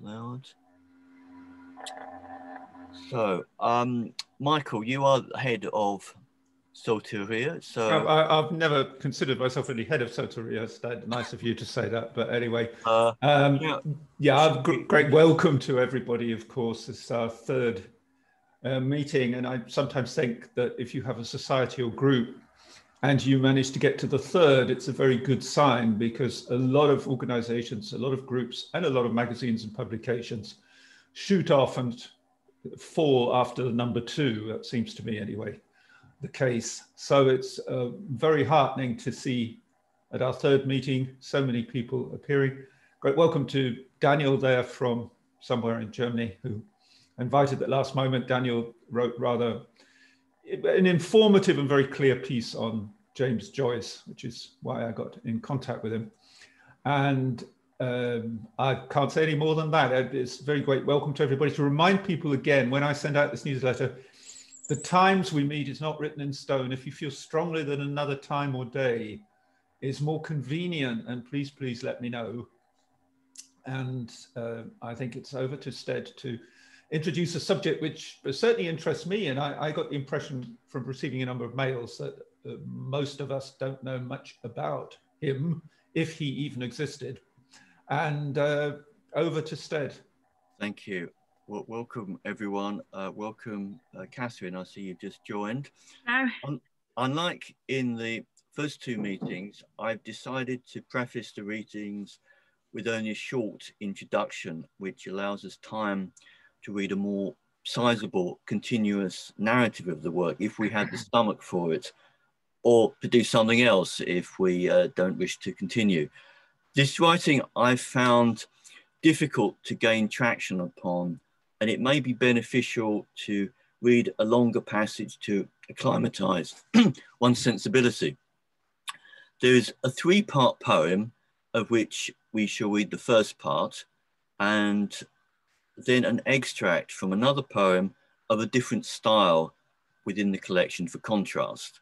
loud. So, um, Michael, you are head of Soteria. So I, have never considered myself any head of Soteria. It's nice of you to say that. But anyway, uh, um, yeah, yeah great welcome to everybody. Of course, this is our third uh, meeting, and I sometimes think that if you have a society or group and you manage to get to the third, it's a very good sign because a lot of organizations, a lot of groups, and a lot of magazines and publications shoot off and fall after the number two. That seems to me, anyway the case. So it's uh, very heartening to see at our third meeting so many people appearing. Great welcome to Daniel there from somewhere in Germany who invited at last moment. Daniel wrote rather an informative and very clear piece on James Joyce, which is why I got in contact with him. And um, I can't say any more than that. It's very great welcome to everybody. To remind people again, when I send out this newsletter, the times we meet is not written in stone. If you feel strongly that another time or day is more convenient, and please, please let me know. And uh, I think it's over to Stead to introduce a subject which certainly interests me. And I, I got the impression from receiving a number of mails that uh, most of us don't know much about him, if he even existed. And uh, over to Stead. Thank you. Well, welcome everyone. Uh, welcome, uh, Catherine. I see you've just joined. Um, unlike in the first two meetings, I've decided to preface the readings with only a short introduction, which allows us time to read a more sizable, continuous narrative of the work if we had the stomach for it, or to do something else if we uh, don't wish to continue. This writing I've found difficult to gain traction upon and it may be beneficial to read a longer passage to acclimatize one's sensibility. There is a three part poem of which we shall read the first part and then an extract from another poem of a different style within the collection for contrast.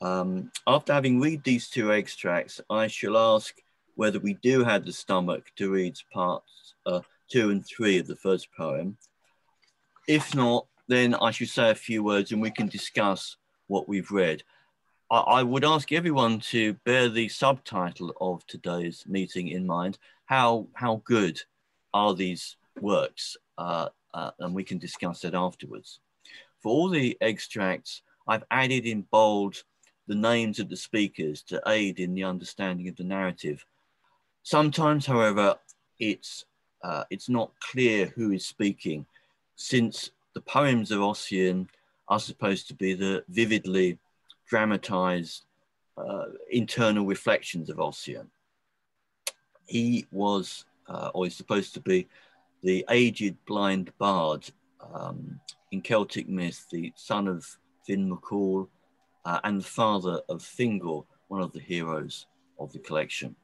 Um, after having read these two extracts, I shall ask whether we do have the stomach to read parts uh, two and three of the first poem. If not, then I should say a few words and we can discuss what we've read. I, I would ask everyone to bear the subtitle of today's meeting in mind. How, how good are these works? Uh, uh, and we can discuss that afterwards. For all the extracts, I've added in bold the names of the speakers to aid in the understanding of the narrative. Sometimes, however, it's uh, it's not clear who is speaking, since the poems of Ossian are supposed to be the vividly dramatized uh, internal reflections of Ossian. He was, uh, or is supposed to be, the aged blind bard um, in Celtic myth, the son of Finn McCool uh, and the father of Thingol, one of the heroes of the collection.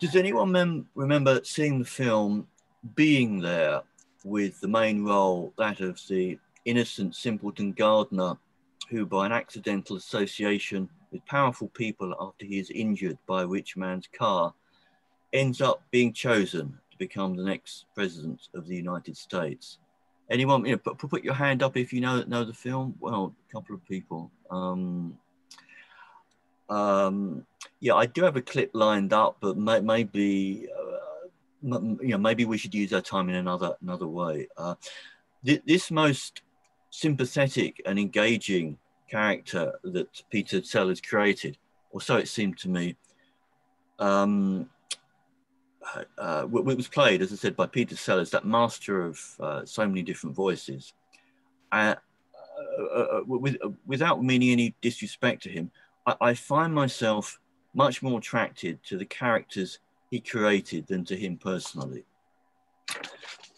Does anyone remember seeing the film Being There with the main role, that of the innocent simpleton gardener who, by an accidental association with powerful people after he is injured by a rich man's car, ends up being chosen to become the next president of the United States? Anyone, you know, put, put your hand up if you know know the film. Well, a couple of people. Um, um, yeah, I do have a clip lined up, but may, maybe uh, you know maybe we should use our time in another another way. Uh, th this most sympathetic and engaging character that Peter Sellers created, or so it seemed to me. Um, uh, it was played, as I said, by Peter Sellers, that master of uh, so many different voices. Uh, uh, uh with, without meaning any disrespect to him, I, I find myself much more attracted to the characters he created than to him personally.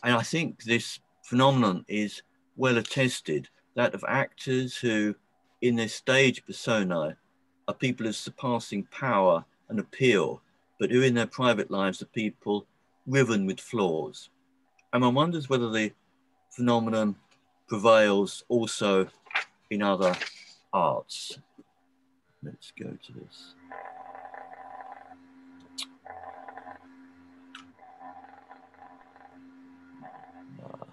And I think this phenomenon is well attested that of actors who, in their stage persona, are people of surpassing power and appeal, but who in their private lives are people riven with flaws. And one wonders whether the phenomenon prevails also in other arts. Let's go to this. Ah.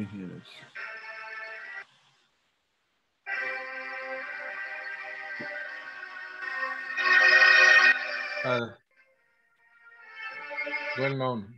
Me hear this. Uh, well known.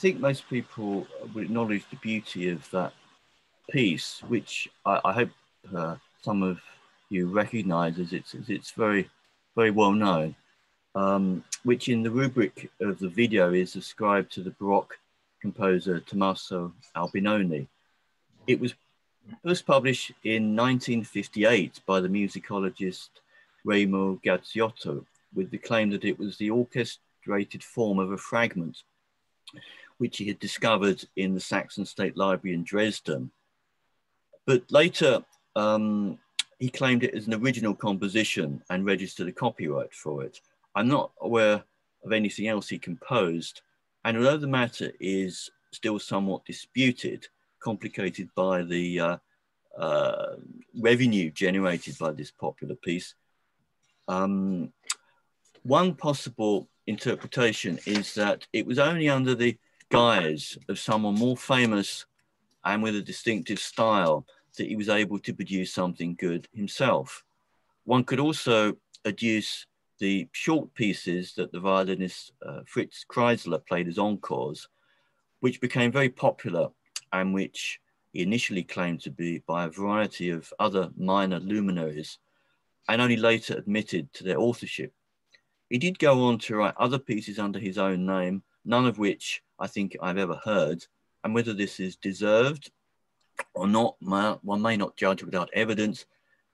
Think most people would acknowledge the beauty of that piece, which I, I hope uh, some of you recognise as it's, it's very, very well known, um, which in the rubric of the video is ascribed to the Baroque composer Tommaso Albinoni. It was first published in 1958 by the musicologist Remo Giazotto with the claim that it was the orchestrated form of a fragment which he had discovered in the Saxon State Library in Dresden. But later, um, he claimed it as an original composition and registered a copyright for it. I'm not aware of anything else he composed. And although the matter is still somewhat disputed, complicated by the uh, uh, revenue generated by this popular piece, um, one possible interpretation is that it was only under the guise of someone more famous and with a distinctive style that he was able to produce something good himself. One could also adduce the short pieces that the violinist uh, Fritz Kreisler played as encores, which became very popular and which he initially claimed to be by a variety of other minor luminaries and only later admitted to their authorship. He did go on to write other pieces under his own name, none of which I think I've ever heard. And whether this is deserved or not, one may not judge without evidence,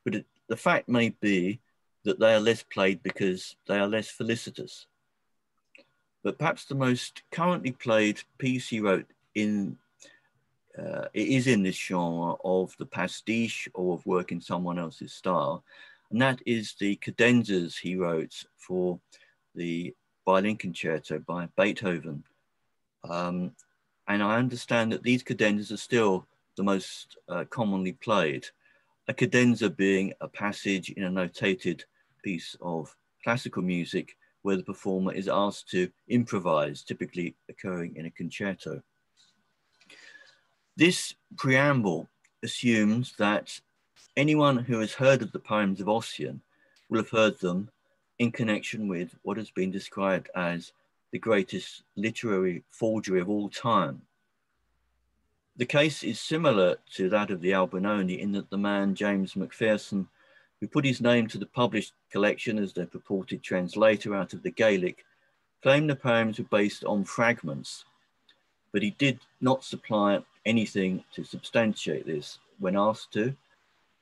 but it, the fact may be that they are less played because they are less felicitous. But perhaps the most currently played piece he wrote in uh, it is in this genre of the pastiche or of work in someone else's style, and that is the cadenzas he wrote for the violin concerto by Beethoven, um, and I understand that these cadenzas are still the most uh, commonly played. A cadenza being a passage in a notated piece of classical music where the performer is asked to improvise, typically occurring in a concerto. This preamble assumes that anyone who has heard of the poems of Ossian will have heard them in connection with what has been described as the greatest literary forgery of all time. The case is similar to that of the Albinoni in that the man, James Macpherson, who put his name to the published collection as their purported translator out of the Gaelic, claimed the poems were based on fragments, but he did not supply anything to substantiate this when asked to.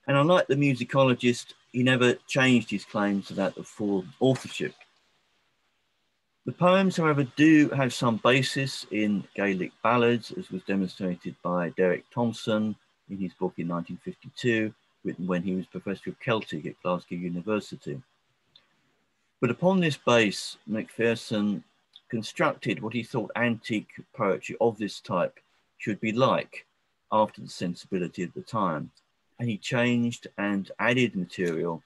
And unlike the musicologist, he never changed his claims that of full authorship. The poems, however, do have some basis in Gaelic ballads, as was demonstrated by Derick Thomson in his book in 1952, written when he was Professor of Celtic at Glasgow University. But upon this base, Macpherson constructed what he thought antique poetry of this type should be like after the sensibility of the time. And he changed and added material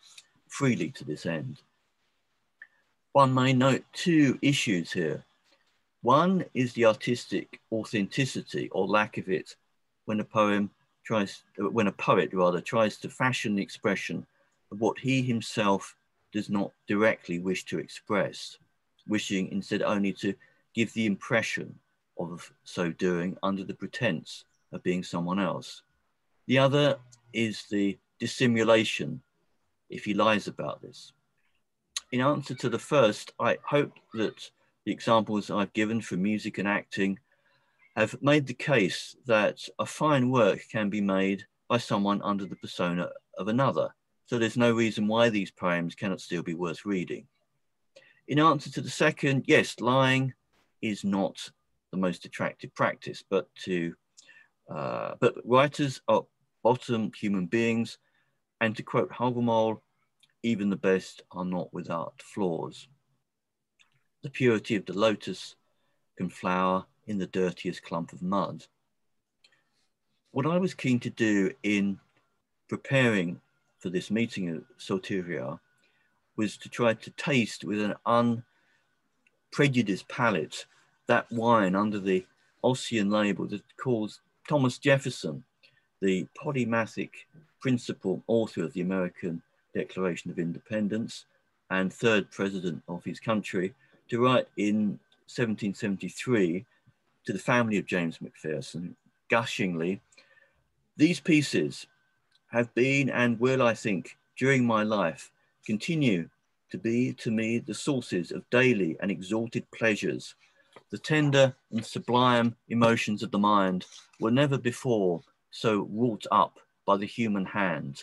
freely to this end one may note two issues here. One is the artistic authenticity or lack of it when a poem tries, when a poet rather tries to fashion the expression of what he himself does not directly wish to express, wishing instead only to give the impression of so doing under the pretense of being someone else. The other is the dissimulation if he lies about this. In answer to the first, I hope that the examples I've given for music and acting have made the case that a fine work can be made by someone under the persona of another. So there's no reason why these poems cannot still be worth reading. In answer to the second, yes, lying is not the most attractive practice, but to uh, but writers are bottom human beings, and to quote Hoggenmoll, even the best are not without flaws. The purity of the lotus can flower in the dirtiest clump of mud. What I was keen to do in preparing for this meeting at Soteria was to try to taste with an unprejudiced palate that wine under the Ossian label that calls Thomas Jefferson, the polymathic principal author of the American Declaration of Independence and third president of his country, to write in 1773 to the family of James Macpherson, gushingly, these pieces have been and will, I think, during my life, continue to be to me the sources of daily and exalted pleasures. The tender and sublime emotions of the mind were never before so wrought up by the human hand.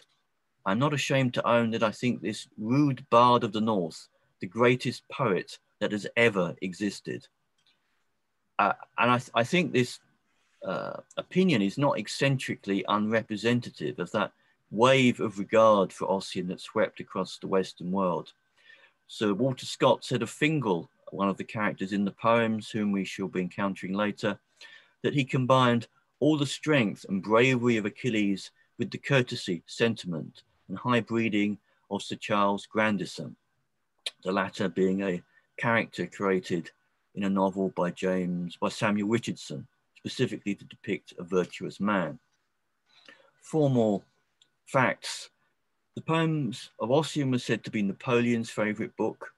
I'm not ashamed to own that I think this rude bard of the North the greatest poet that has ever existed. Uh, and I, th I, think this uh, opinion is not eccentrically unrepresentative of that wave of regard for Ossian that swept across the Western world. Sir Walter Scott said of Fingal, one of the characters in the poems whom we shall be encountering later, that he combined all the strength and bravery of Achilles with the courtesy, sentiment, and high breeding of Sir Charles Grandison, the latter being a character created in a novel by James, by Samuel Richardson, specifically to depict a virtuous man. Four more facts. The poems of Ossian were said to be Napoleon's favorite book.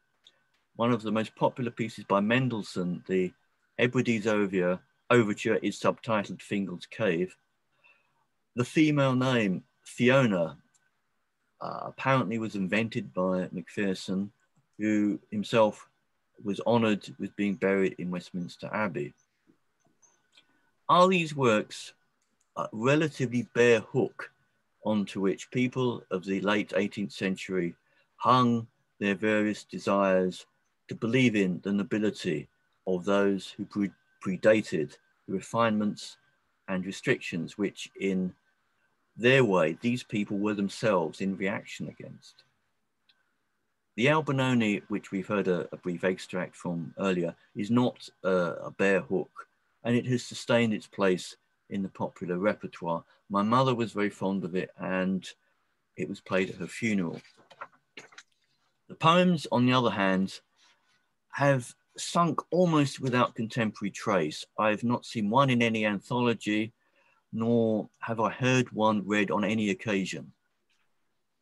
One of the most popular pieces by Mendelssohn, the Hebrides Overture, overture is subtitled Fingal's Cave. The female name, Fiona, uh, apparently was invented by Macpherson, who himself was honoured with being buried in Westminster Abbey. Are these works a relatively bare hook onto which people of the late 18th century hung their various desires to believe in the nobility of those who predated the refinements and restrictions which in their way these people were themselves in reaction against. The Albinoni, which we've heard a, a brief extract from earlier, is not a bare hook, and it has sustained its place in the popular repertoire. My mother was very fond of it, and it was played at her funeral. The poems, on the other hand, have sunk almost without contemporary trace. I have not seen one in any anthology, nor have I heard one read on any occasion.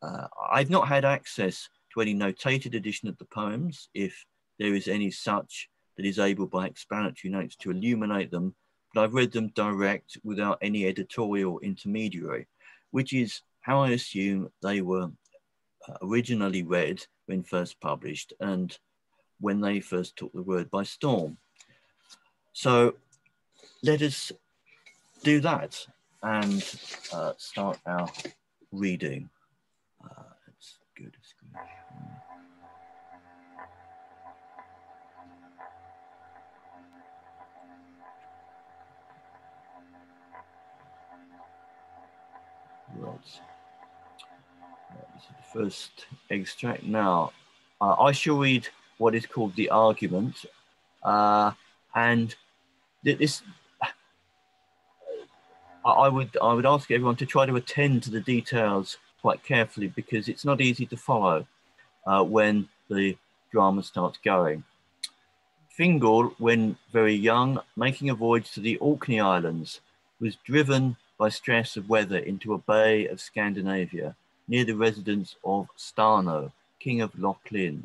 Uh, I've not had access to any notated edition of the poems, if there is any such that is able by explanatory notes to illuminate them, but I've read them direct without any editorial intermediary, which is how I assume they were uh, originally read when first published and when they first took the word by storm. So let us do that and uh, start our reading. Uh, let's go to screen. Right. This is the first extract. Now, uh, I shall read what is called the argument, uh, and this. I would I would ask everyone to try to attend to the details quite carefully because it's not easy to follow uh, when the drama starts going. Fingal, when very young, making a voyage to the Orkney Islands, was driven by stress of weather into a bay of Scandinavia near the residence of Starno, king of Lochlin.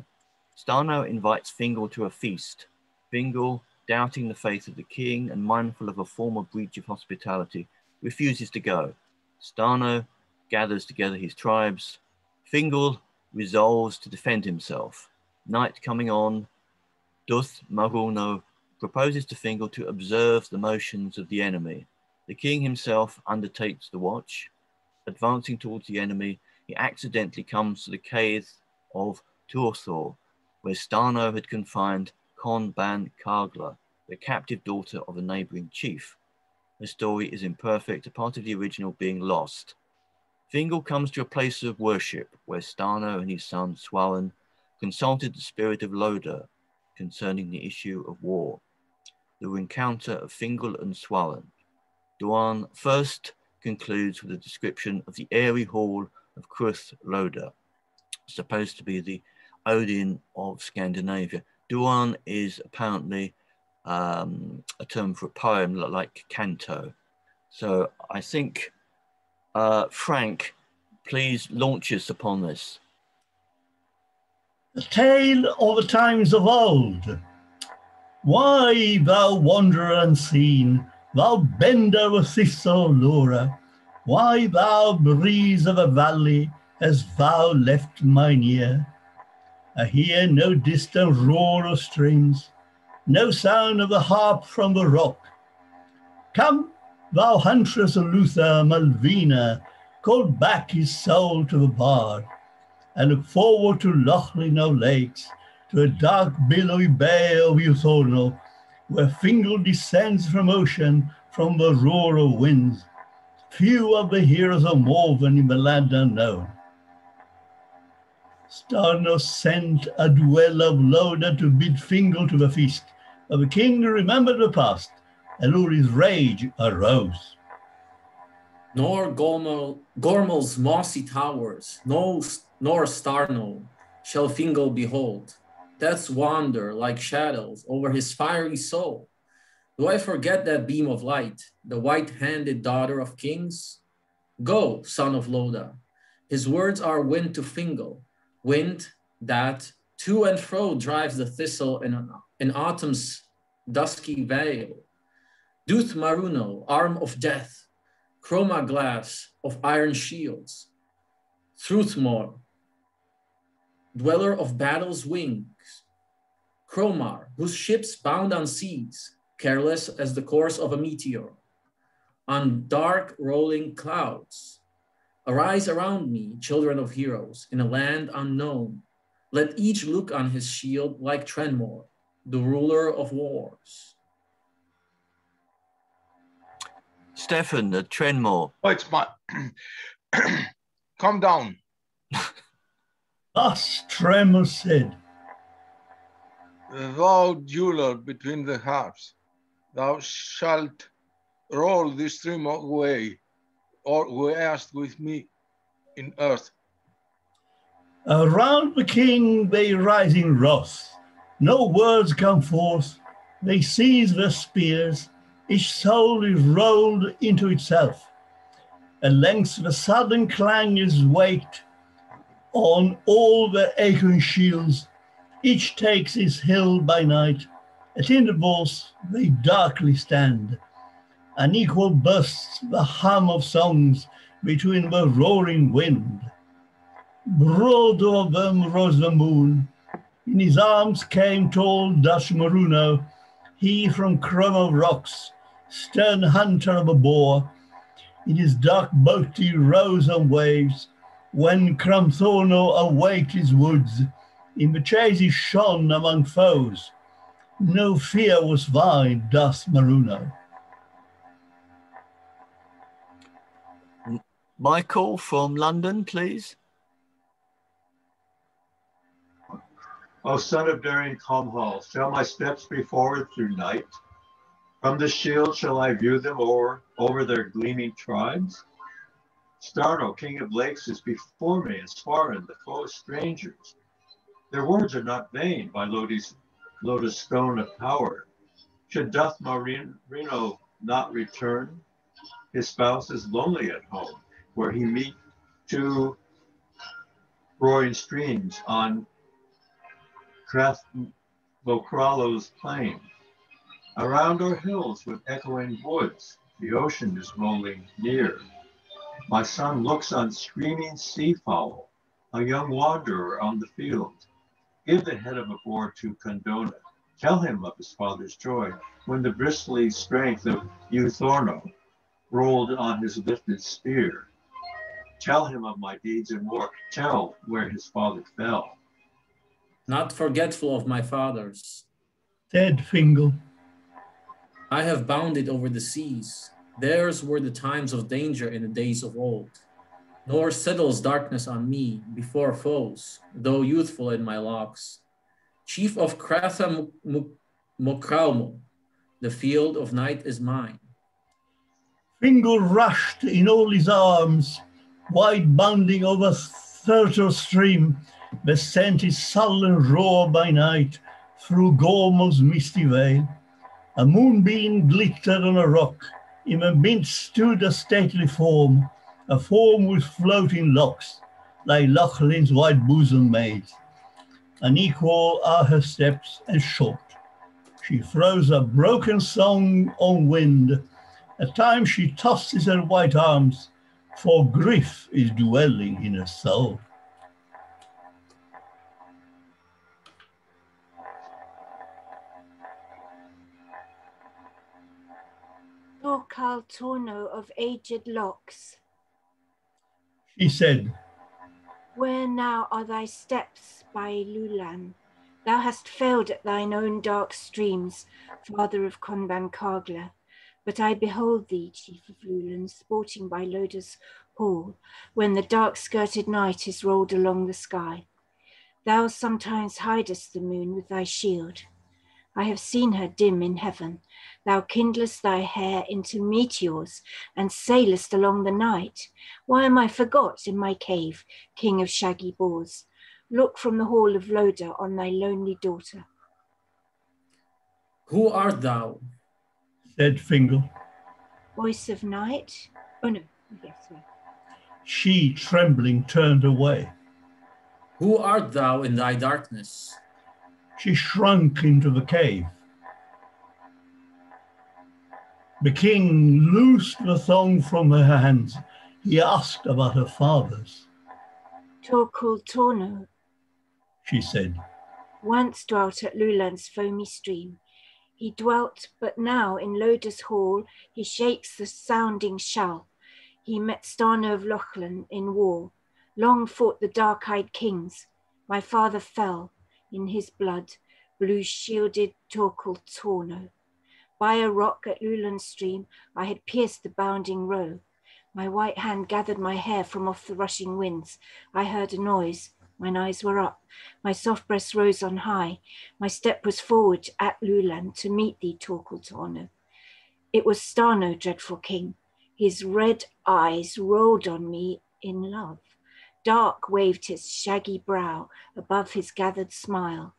Starno invites Fingal to a feast. Fingal, doubting the faith of the king and mindful of a former breach of hospitality, refuses to go. Starno gathers together his tribes. Fingal resolves to defend himself. Night coming on, Duth Maruno proposes to Fingal to observe the motions of the enemy. The king himself undertakes the watch. Advancing towards the enemy, he accidentally comes to the cave of Turthor, where Starno had confined Kon Ban Kargla, the captive daughter of a neighboring chief. The story is imperfect, a part of the original being lost. Fingal comes to a place of worship where Starno and his son Swaran consulted the spirit of Loda concerning the issue of war. The encounter of Fingal and Swaran. Duan first concludes with a description of the airy hall of Cruth Loda, supposed to be the Odin of Scandinavia. Duan is apparently um, a term for a poem like canto. So I think, uh, Frank, please launch us upon this. The tale of the times of old. Why, thou wanderer unseen, thou bender with thistle Laura, why, thou breeze of a valley, hast thou left mine ear? I hear no distant roar of strings, no sound of the harp from the rock. Come, thou huntress of Lutha, Malvina, call back his soul to the bard, and look forward to Lochlinno lakes, to a dark billowy bay of Uthorno, where Fingal descends from ocean from the roar of winds. Few of the heroes of Morven in the land unknown. Starno sent a dweller of Loda to bid Fingal to the feast, but the king remembered the past, and all his rage arose. Nor Gormal, Gormal's mossy towers, no, nor Starno shall Fingal behold. Death's wander like shadows over his fiery soul. Do I forget that beam of light, the white-handed daughter of kings? Go, son of Loda. His words are wind to Fingal, wind that to and fro drives the thistle in, in autumn's dusky vale. Duth Maruno, arm of death, Cromma-glas of iron shields. Struthmor, dweller of battle's wings. Cormar, whose ships bound on seas, careless as the course of a meteor. On dark rolling clouds, Arise around me, children of heroes, in a land unknown. Let each look on his shield like Trenmor, the ruler of wars. Stefan, uh, the Trenmor. Oh, it's my. Calm down. Thus Trenmor said. Thou jeweler between the harps, thou shalt roll this stream away or whereas with me in earth. Around the king they rise in wrath. No words come forth. They seize their spears. Each soul is rolled into itself. At length the sudden clang is waked on all their aching shields. Each takes his hill by night. At intervals they darkly stand unequal bursts the hum of songs between the roaring wind. Broad over them rose the moon. In his arms came tall Maruno, he from Croma rocks, stern hunter of a boar. In his dark boat he rose on waves, when Crumthormo awaked his woods. In the chase he shone among foes. No fear was thine, Duth Maruno. Michael from London, please. O son of daring Comhall, shall my steps be forward through night? From the shield shall I view them o'er, over their gleaming tribes? Starno, king of lakes, is before me, and Swaran, the foe strangers. Their words are not vain by Lodi's, Loda's stone of power. Should Duth Maruno not return? His spouse is lonely at home where he meet two roaring streams on Vokralo's plain. Around our hills with echoing woods, the ocean is rolling near. My son looks on screaming seafowl, a young wanderer on the field. Give the head of a boar to Condona. Tell him of his father's joy when the bristly strength of Euthorno rolled on his lifted spear. Tell him of my deeds in war. Tell where his father fell. Not forgetful of my fathers. Said Fingal. I have bounded over the seas. Theirs were the times of danger in the days of old. Nor settles darkness on me before foes, though youthful in my locks. Chief of Cratha Mokraumo, the field of night is mine. Fingal rushed in all his arms, wide bounding over Thurtle stream, the sent his sullen roar by night through Gormal's misty vale. A moonbeam glittered on a rock, in the midst stood a stately form, a form with floating locks, like Lochlin's white bosom maid. Unequal are her steps and short. She throws a broken song on wind. At times she tosses her white arms, for grief is dwelling in her soul. Torqual Torno of aged locks. She said, Where now are thy steps by Lulan? Thou hast failed at thine own dark streams, father of Konban Kagla. But I behold thee, chief of Lulan, sporting by Loda's hall, when the dark skirted night is rolled along the sky. Thou sometimes hidest the moon with thy shield. I have seen her dim in heaven. Thou kindlest thy hair into meteors and sailest along the night. Why am I forgot in my cave, king of shaggy boars? Look from the hall of Loda on thy lonely daughter. Who art thou? Said Fingal. Voice of night? Oh no, yes, right. She, trembling, turned away. Who art thou in thy darkness? She shrunk into the cave. The king loosed the thong from her hands. He asked about her fathers. Torqual Torno, she said. Once dwelt at Lulan's foamy stream. He dwelt, but now in Loda's hall he shakes the sounding shell. He met Starno of Lochlin in war. Long fought the dark-eyed kings. My father fell in his blood, blue-shielded Torqual Torno. By a rock at Lulan stream, I had pierced the bounding roe. My white hand gathered my hair from off the rushing winds. I heard a noise. Mine eyes were up. My soft breast rose on high. My step was forward at Lulan to meet thee, Torqual Torno. It was Starno, dreadful king. His red eyes rolled on me in love. Dark waved his shaggy brow above his gathered smile.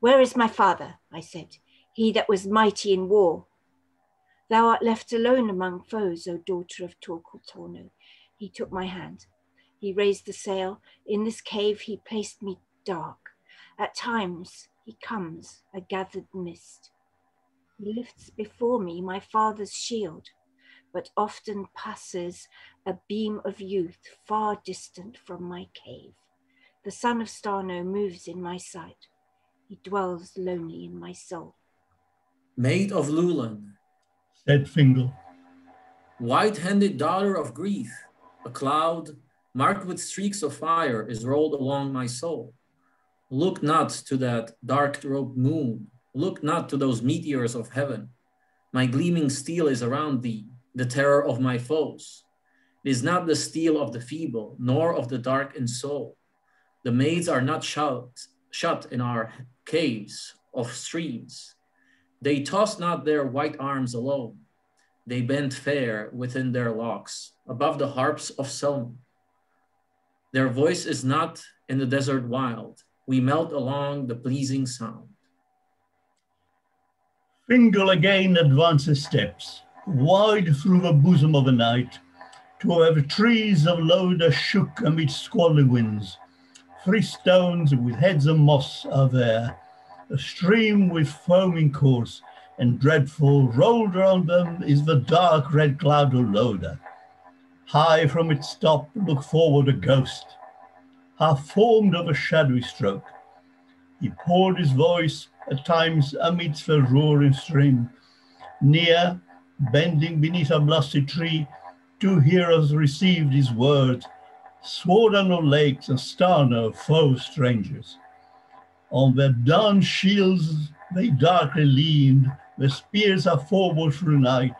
Where is my father? I said, he that was mighty in war. Thou art left alone among foes, O daughter of Torqual Torno. He took my hand. He raised the sail. In this cave he placed me dark. At times he comes, a gathered mist. He lifts before me my father's shield, but often passes a beam of youth far distant from my cave. The son of Starno moves in my sight. He dwells lonely in my soul. Maid of Lulan, said Fingal. White-handed daughter of grief, a cloud marked with streaks of fire, is rolled along my soul. Look not to that dark-robed moon. Look not to those meteors of heaven. My gleaming steel is around thee, the terror of my foes. It is not the steel of the feeble, nor of the dark in soul. The maids are not shut, shut in our caves of streams. They toss not their white arms alone. They bend fair within their locks, above the harps of Selma. Their voice is not in the desert wild. We melt along the pleasing sound. Fingal again advances steps, wide through the bosom of the night, to where the trees of Loda shook amid squally winds. Three stones with heads of moss are there, a stream with foaming course, and dreadful, rolled around them is the dark red cloud of Loda. High from its top look forward a ghost, half formed of a shadowy stroke. He poured his voice at times amidst the roaring stream. Near, bending beneath a blasted tree, two heroes received his words, Swaran of lakes and Starno, foe strangers. On their dun shields they darkly leaned, their spears are forward through night.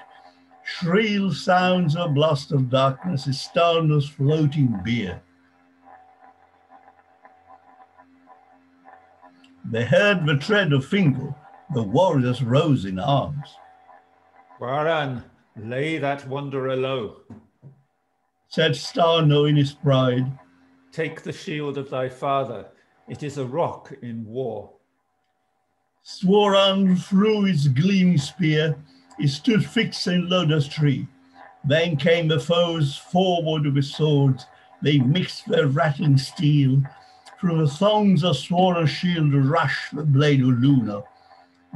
Shrill sounds of blast of darkness is Starno's floating bier. They heard the tread of Fingal, the warriors rose in arms. Swaran, lay that wanderer low, said Starno in his pride. Take the shield of thy father, it is a rock in war. Swaran threw his gleaming spear, he stood fixed in Loda's tree. Then came the foes forward with swords, they mixed their rattling steel. Through the thongs of Swaran's shield rushed the blade of Luna.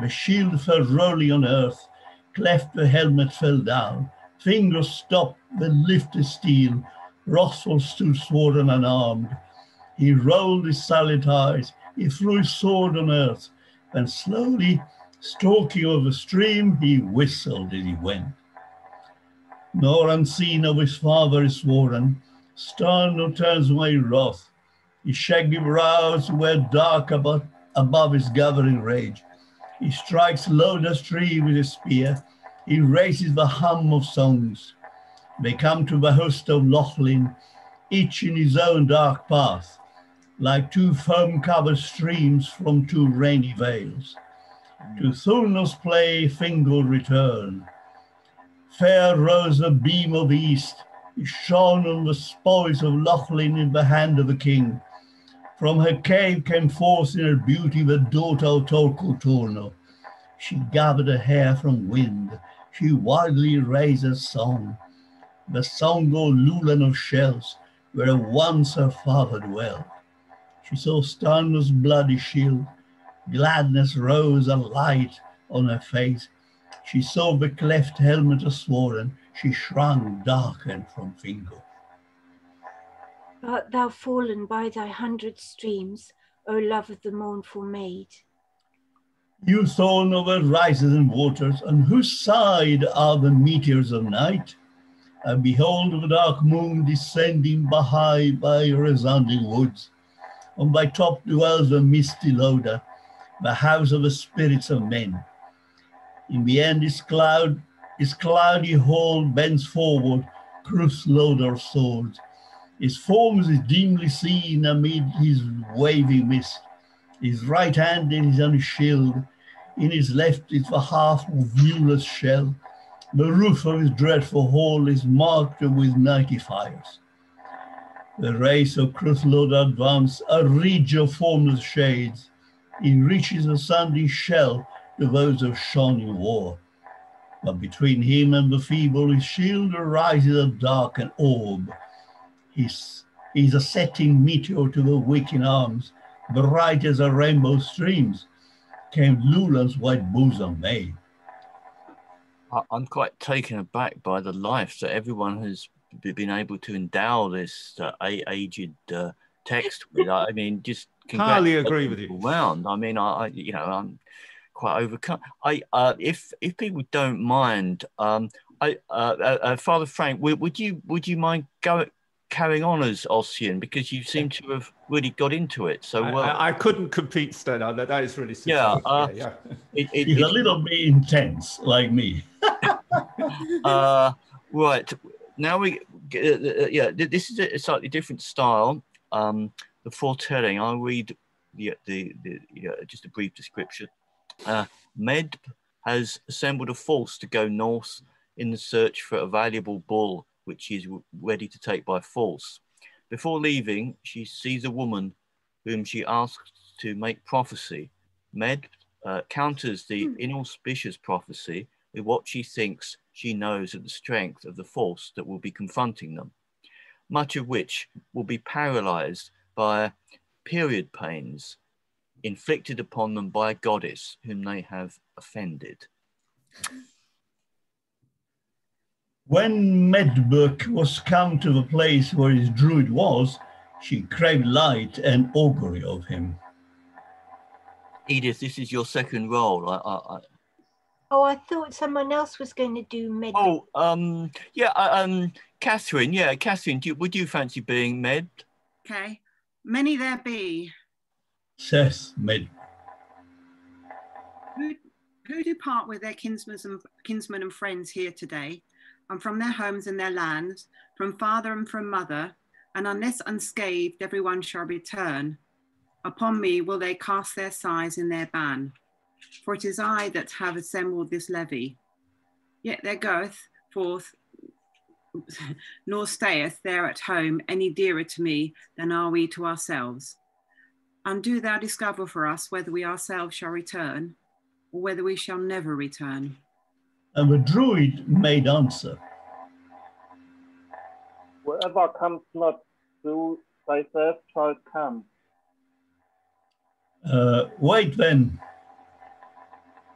The shield fell rolling on earth, cleft the helmet fell down. Fingers stopped the lifted steel. Rothful stood sword and unarmed. He rolled his silent eyes. He threw his sword on earth. And slowly, stalking over stream, he whistled as he went. Nor unseen of his father is Swaran, Starno turns away wrath. His shaggy brows were dark above, above his gathering rage. He strikes Loda's tree with his spear. He raises the hum of songs. They come to the host of Lochlin, each in his own dark path, like two foam-covered streams from two rainy vales. To Thulna's play Fingal return. Fair rose a beam of east, shone on the spoils of Lochlin in the hand of the king. From her cave came forth in her beauty the daughter of Torquil She gathered her hair from wind, she wildly raised a song, the song of Lulan of shells, where once her father dwelt. She saw Starno's bloody shield, gladness rose a light on her face. She saw the cleft helmet of Swaran, she shrunk darkened from Fingal. Art thou fallen by thy hundred streams, O love of the mournful maid? You thorn over rises and waters, on whose side are the meteors of night? And behold the dark moon descending high by resounding woods. On thy top dwells the misty Loda, the house of the spirits of men. In the end his cloud, his cloudy hall bends forward, Cruth Loda's swords. His form is dimly seen amid his wavy mist. His right hand is on his shield, in his left is the half viewless shell. The roof of his dreadful hall is marked with nighty fires. The race of Cruth Loda advance, a ridge of formless shades. It reaches a sandy shell to those of shining war. But between him and the feeble, his shield arises a dark orb. He's, he's a setting meteor to the waking arms, bright as a rainbow streams came Lulan's white bosom made. I'm quite taken aback by the life that everyone has been able to endow this uh, aged uh, text with. I mean, just highly agree with you. Round. I mean, I, I, you know, I'm quite overcome. I, uh, if if people don't mind, um, I, uh, uh, uh Father Frank, would, would you would you mind go, carrying on as Ossian because you seem to have really got into it so well. I, I couldn't compete, Stena. That, that is really yeah. Uh, yeah, It, it, He's it, a little bit intense, like me. uh, right now we uh, uh, yeah. This is a slightly different style. Um, the foretelling. I'll read the the, the yeah, just a brief description. Uh, Med has assembled a force to go north in the search for a valuable bull which she is ready to take by force. Before leaving, she sees a woman whom she asks to make prophecy. Med uh, counters the hmm. inauspicious prophecy with what she thinks she knows of the strength of the force that will be confronting them, much of which will be paralyzed by period pains inflicted upon them by a goddess whom they have offended. When Medb was come to the place where his druid was, she craved light and augury of him. Edith, this is your second role. I, I, I... Oh, I thought someone else was going to do Med. Oh, um, yeah, uh, um, Catherine, yeah, Catherine, do, would you fancy being Med? Okay, many there be. Says Med. Who, who do part with their kinsmen and, kinsmen and friends here today, and from their homes and their lands, from father and from mother, and unless unscathed, everyone shall return. Upon me will they cast their sighs in their ban, for it is I that have assembled this levy. Yet there goeth forth, nor stayeth there at home any dearer to me than are we to ourselves. And do thou discover for us whether we ourselves shall return, or whether we shall never return. And the druid made answer. Whoever comes not through thyself shall come. Uh, wait then,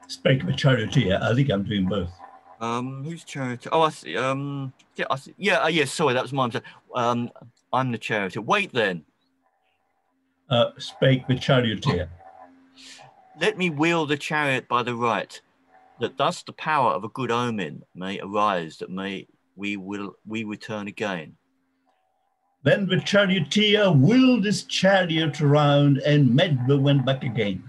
spake the charioteer. I think I'm doing both. Um, who's charioteer? Oh, I see. Um, yeah, I see. Yeah, uh, yes. Yeah, sorry, that was mine. Um, I'm the charioteer. Wait then. Uh, spake the charioteer. Let me wheel the chariot by the right, that thus the power of a good omen may arise, that may we will we return again. Then the charioteer wheeled his chariot round, and Medb went back again.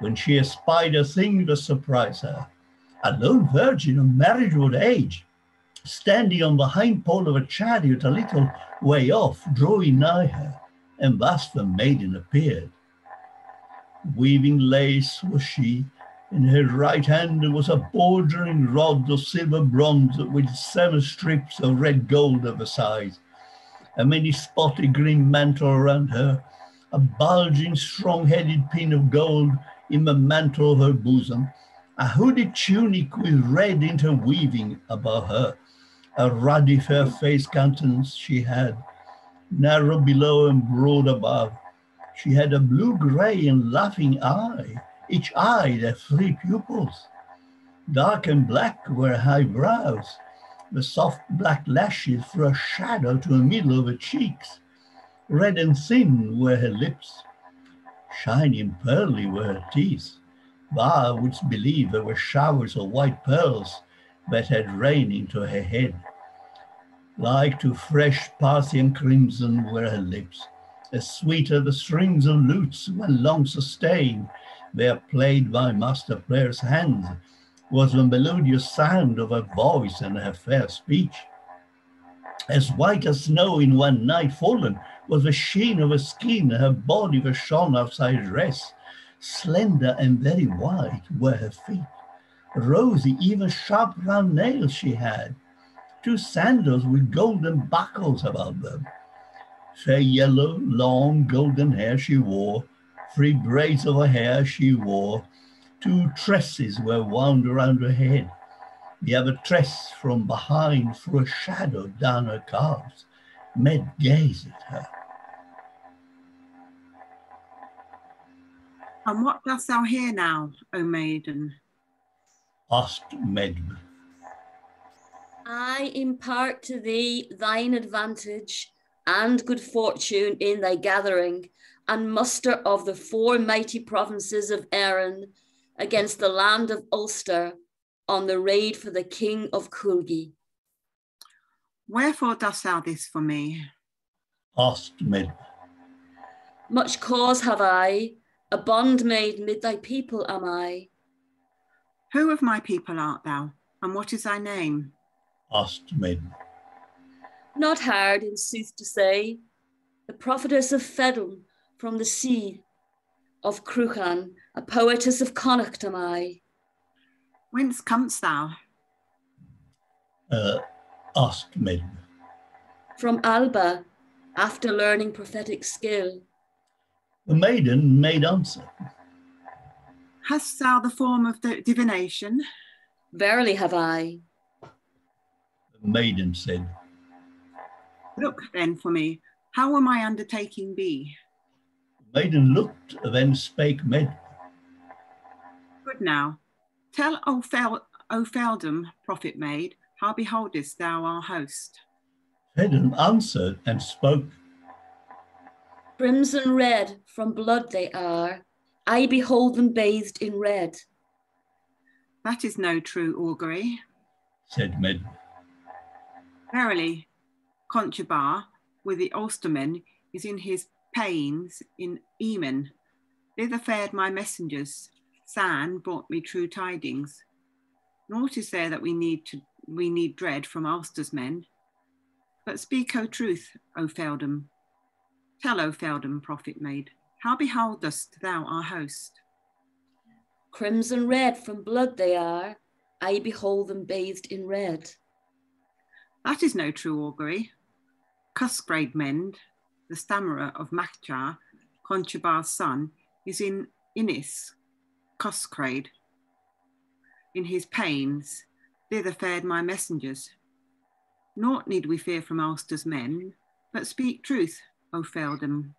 When she espied a thing to surprise her, a lone virgin of marriageable age, standing on the hind pole of a chariot a little way off, drawing nigh her, and thus the maiden appeared. Weaving lace was she, in her right hand was a bordering rod of silver bronze with seven strips of red gold of a size a many spotted green mantle around her, a bulging, strong-headed pin of gold in the mantle of her bosom, a hooded tunic with red interweaving above her, a ruddy fair face countenance she had, narrow below and broad above. She had a blue-gray and laughing eye, each eye had three pupils. Dark and black were her brows, the soft black lashes threw a shadow to the middle of her cheeks. Red and thin were her lips. Shiny and pearly were her teeth. Thou wouldst believe there were showers of white pearls that had rained into her head. Like to fresh Parthian crimson were her lips, as sweet the strings of lutes when long sustained, they are played by master players' hands was the melodious sound of her voice and her fair speech. As white as snow in one night fallen was the sheen of her skin, her body was shone outside dress. Slender and very white were her feet. Rosy, even sharp round nails she had. Two sandals with golden buckles about them. Fair yellow, long golden hair she wore. Three braids of her hair she wore Two tresses were wound around her head. The other tress from behind threw a shadow down her calves. Med gazed at her. And what dost thou hear now, O maiden? asked Medb. I impart to thee thine advantage and good fortune in thy gathering and muster of the four mighty provinces of Erin against the land of Ulster on the raid for the king of Cualnge. Wherefore dost thou this for me? asked Medb. Much cause have I, a bondmaid mid thy people am I. Who of my people art thou, and what is thy name? asked Mid. Not hard in sooth to say, the prophetess of Fedelm from the sea of Cruachan, a poetess of Connacht am I. Whence comest thou? Uh, asked Mid. From Alba, after learning prophetic skill. The maiden made answer. Hast thou the form of the divination? Verily have I. The maiden said. Look then for me, how will my undertaking be? The maiden looked, then spake Med. Good now. Tell, O fair, O Feldum, prophet maid, how beholdest thou our host? Fedelm answered and spoke. Crimson red from blood they are. I behold them bathed in red. That is no true augury, said Med. Verily, Conchobar with the Ulstermen is in his pains in Emain. Thither fared my messengers. San brought me true tidings. Naught is there that we need to we need dread from Ulster's men. But speak, O truth, O Feldum. Tell, O Feldum, prophet maid, how beholdest thou our host? Crimson red from blood they are. I behold them bathed in red. That is no true augury. Cuscraid Mend, the stammerer of Macha, Conchobar's son, is in Innis, Cuscraid. In his pains, thither fared my messengers. Naught need we fear from Ulster's men, but speak truth, O Feldum,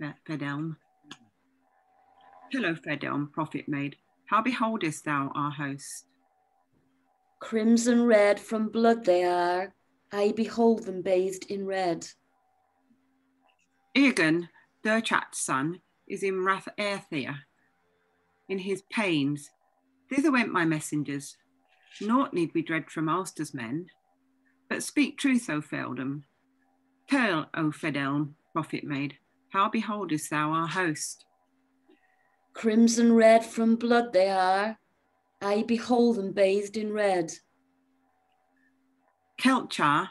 Fedelm. Hello, Fedelm, prophet maid, how beholdest thou our host? Crimson red from blood they are, I behold them bathed in red. Egan, Durchat's son, is in Rath Airthea. In his pains, thither went my messengers. Naught need we dread from Ulster's men. But speak truth, O Feldum. Tell, O Fedelm, prophet made, how beholdest thou our host? Crimson red from blood they are. I behold them bathed in red. Celtchar,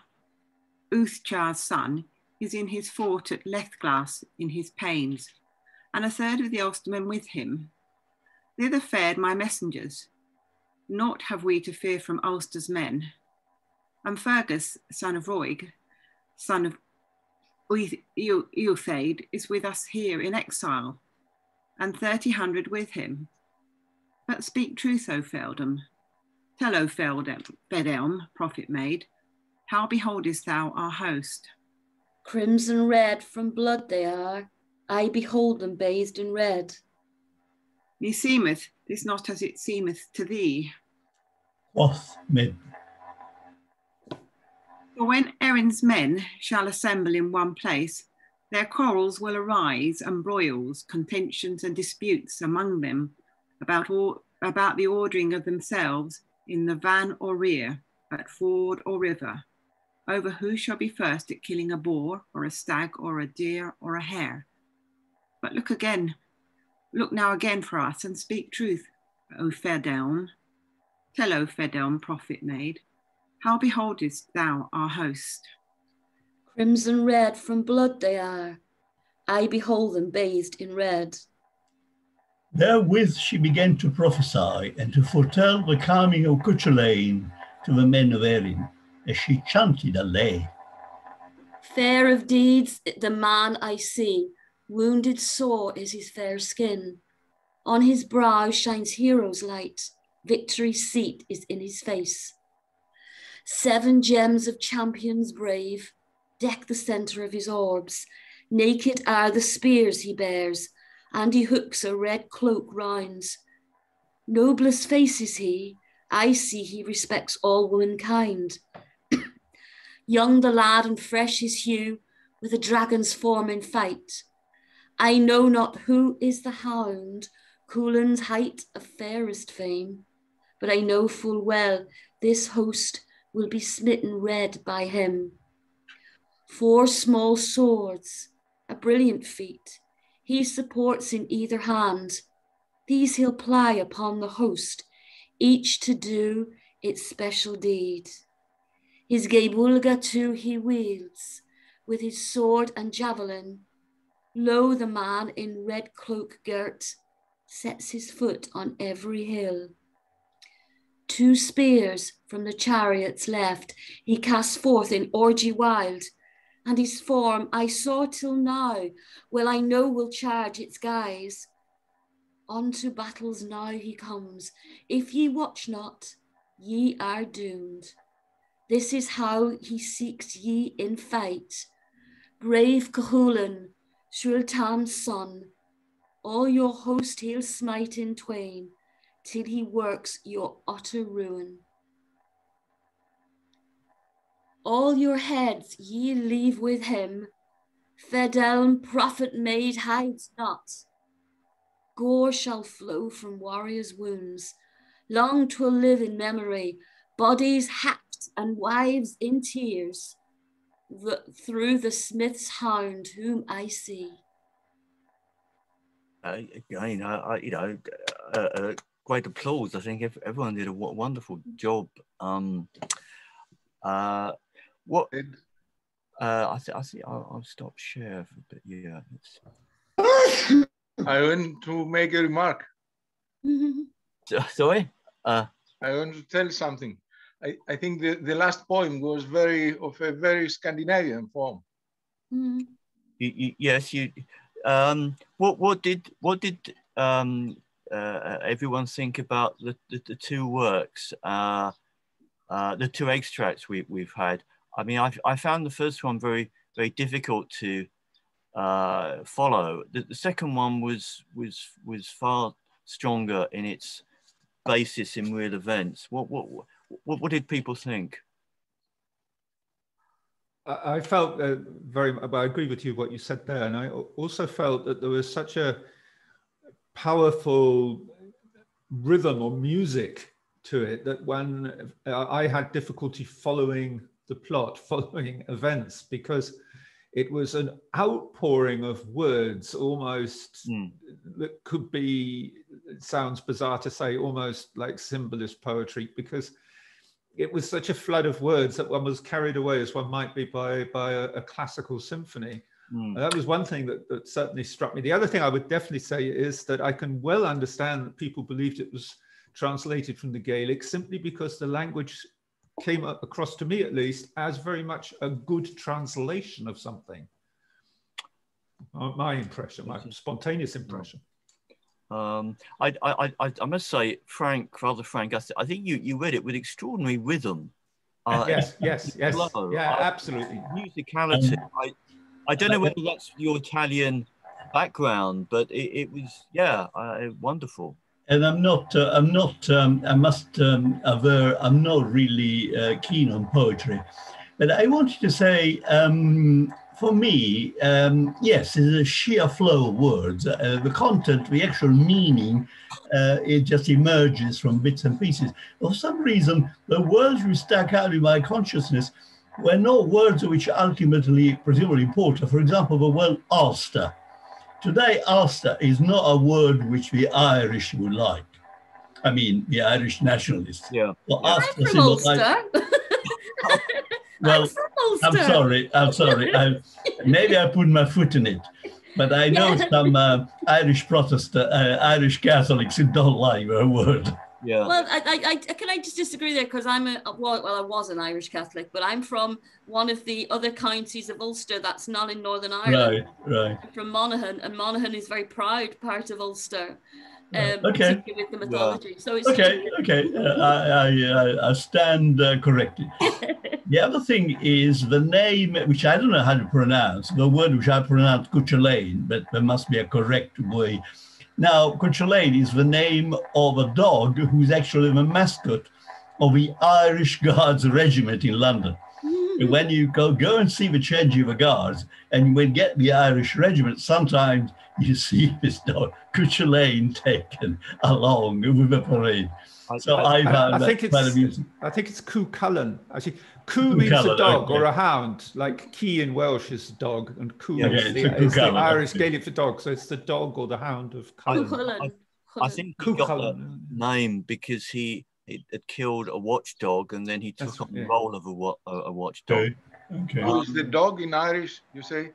Uthchar's son, is in his fort at Lethglas in his pains, and a third of the Ulstermen with him. Thither fared my messengers. Naught have we to fear from Ulster's men. And Fergus, son of Roig, son of Eochaid, is with us here in exile, and thirty hundred with him. But speak truth, O Feldum. Tell, O Fedelm, prophet maid, how beholdest thou our host? Crimson red from blood they are. I behold them bathed in red. Meseemeth this not as it seemeth to thee. Quoth Mid. For when Erin's men shall assemble in one place, their quarrels will arise and broils, contentions and disputes among them about, all, about the ordering of themselves in the van or rear, at ford or river, over who shall be first at killing a boar or a stag or a deer or a hare. But look again, look now again for us and speak truth, O Fedelm. Tell, O Fedelm, prophet maid, how beholdest thou our host? Crimson red from blood they are. I behold them bathed in red. Therewith she began to prophesy and to foretell the coming of Cuchulain to the men of Erin as she chanted a lay. Fair of deeds, the man I see, wounded sore is his fair skin. On his brow shines hero's light, victory's seat is in his face. Seven gems of champions brave deck the centre of his orbs. Naked are the spears he bears, and he hooks a red cloak rounds. Noblest face is he, I see he respects all womankind. Young the lad and fresh his hue, with a dragon's form in fight. I know not who is the hound, Cuchulainn's height of fairest fame, but I know full well this host will be smitten red by him. Four small swords, a brilliant feat, he supports in either hand. These he'll ply upon the host, each to do its special deed. His gae bulga too he wields, with his sword and javelin. Lo, the man in red cloak girt sets his foot on every hill. Two spears from the chariots left he casts forth in orgy wild, and his form I saw till now, well I know will charge its guise. On to battles now he comes. If ye watch not, ye are doomed. This is how he seeks ye in fight. Brave Cuchulainn, Sualtam's son, all your host he'll smite in twain. Till he works your utter ruin. All your heads ye leave with him, Fedelm prophet maid hides not. Gore shall flow from warriors' wounds, long twill live in memory, bodies hacked and wives in tears, the, through the smith's hound whom I see. Uh, again, I, you know, uh, uh, great applause. I think everyone did a wonderful job. Um, uh, what? Uh, I think I think I'll, I'll, stop share for a bit. Yeah. I want to make a remark. Sorry. Uh, I want to tell something. I, I think the, the last poem was very of a very Scandinavian form. Mm. You, you, yes, you. Um, what what did what did um, uh, everyone think about the, the, the two works, uh, uh, the two extracts we, we've had? I mean, I, I found the first one very, very difficult to uh, follow. The, the, second one was, was, was far stronger in its basis in real events. What, what, what, what did people think? I felt uh, very, but I agree with you what you said there. And I also felt that there was such a powerful rhythm or music to it that when uh, I had difficulty following the plot, following events, because it was an outpouring of words almost mm. that could be, it sounds bizarre to say, almost like symbolist poetry, because it was such a flood of words that one was carried away as one might be by, by a, a classical symphony. Mm. That was one thing that, that certainly struck me. The other thing I would definitely say is that I can well understand that people believed it was translated from the Gaelic simply because the language came across to me at least as very much a good translation of something. My impression, my spontaneous impression. Um, I, I, I, I must say, Frank, rather Frank, I, think you, you read it with extraordinary rhythm. Uh, yes, yes, yes. Yeah, absolutely. Musicality. Um, I, I don't know whether that's your Italian background, but it, it was, yeah, uh, wonderful and I'm not, uh, I'm not, um, I must um, aver, I'm not really uh, keen on poetry. But I wanted to say, um, for me, um, yes, it's a sheer flow of words. Uh, the content, the actual meaning, uh, it just emerges from bits and pieces. For some reason, the words which stuck out in my consciousness were not words which ultimately, presumably important. For example, the word Ulster Today, Ulster is not a word which the Irish would like. I mean, the Irish nationalists. Yeah. Well, yeah. Ulster I'm Ulster. well, I'm, I'm, sorry. I'm sorry. I, maybe I put my foot in it. But I know yeah. some uh, Irish Protestant, uh, Irish Catholics who don't like the word. Yeah. Well, I, I, I can I just disagree there because I'm a well, well, I was an Irish Catholic, but I'm from one of the other counties of Ulster that's not in Northern Ireland. Right, right. I'm from Monaghan, and Monaghan is very proud part of Ulster. Um, okay. With the mythology. Yeah. So it's okay. Okay. Uh, I, I, I stand uh, corrected. the other thing is the name, which I don't know how to pronounce. The word which I pronounce Cuchulainn, but there must be a correct way now, Cuchulainn is the name of a dog who's actually the mascot of the Irish Guards Regiment in London. And when you go, go and see the change of the guards, and when you get the Irish regiment, sometimes you see this dog, Cuchulainn, taken along with the parade. So I, I, I, I think it's, I think it's Cú Chulainn. Actually, Cú means a dog okay. or a hound, like Key in Welsh is dog, and Cú yeah, is, the, is the, Irish Gaelic for dog. So it's the dog or the hound of Cullen. I, I, think he got the name because he had killed a watchdog and then he took That's, on yeah. the role of a, a, a watchdog. Okay. okay. Who's the dog in Irish, you say?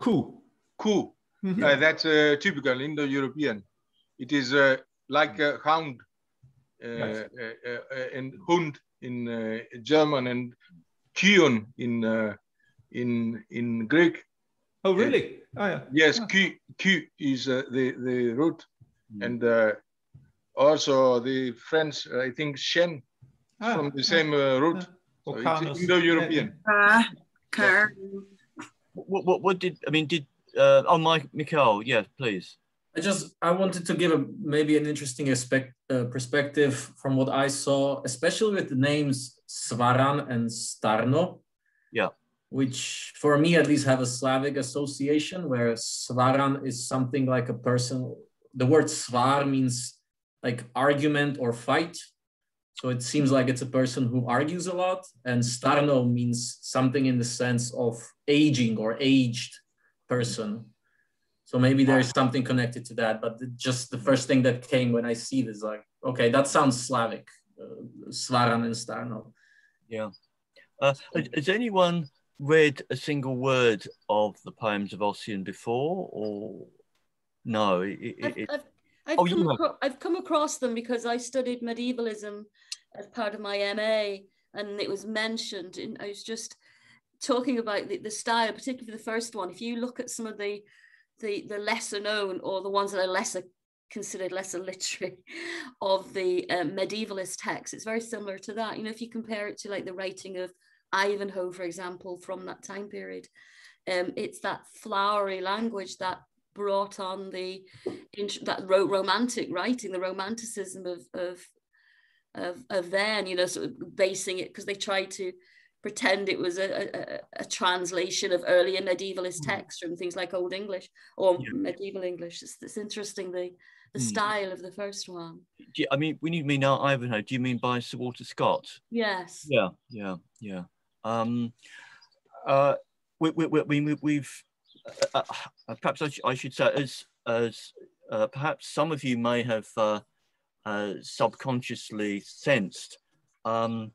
Cú. Cú. Mm-hmm. Uh, that's uh, typical Indo-European. It is uh, like a hound uh, uh, uh, and hund in uh, German and kyon in uh, in in Greek. Oh, really? Oh, yeah. Yes, oh. Q, Q is uh, the the root, mm. and uh, also the French, I think chien, ah, from the same uh, root. So it's Indo-European. Uh, what, what, what did I mean? Did uh, oh, Mike, Mikhail, yes, please. I just I wanted to give a maybe an interesting aspect uh, perspective from what I saw, especially with the names Svaran and Starno. Yeah. Which for me at least have a Slavic association, where Svaran is something like a person. The word Svar means like argument or fight. So it seems like it's a person who argues a lot, and Starno means something in the sense of aging or aged person. So maybe there's something connected to that, but just the first thing that came when I see this, like, okay, that sounds Slavic, uh, Svaran and Starno. Yeah. Uh, has anyone read a single word of the poems of Ossian before, or no? It, it, I've, I've, I've, oh, come across, I've come across them because I studied medievalism as part of my MA, and it was mentioned. In, I was just talking about the, the style, particularly the first one. If you look at some of the the the lesser known or the ones that are lesser considered lesser literary of the um, medievalist texts. It's very similar to that. You know if you compare it to like the writing of ivanhoe for example from that time period um, it's that flowery language that brought on the that wrote romantic writing the romanticism of of of, of then you know sort of basing it because they tried to pretend it was a, a, a translation of earlier medievalist mm. texts from things like Old English or yeah. medieval English. It's, it's interesting the the mm. style of the first one. You, I mean, when you mean now Ivanhoe, do you mean by Sir Walter Scott? Yes. Yeah, yeah, yeah. Um, uh, we, we, we, we've uh, uh, perhaps I, sh I, should say as as uh, perhaps some of you may have uh, uh, subconsciously sensed. Um,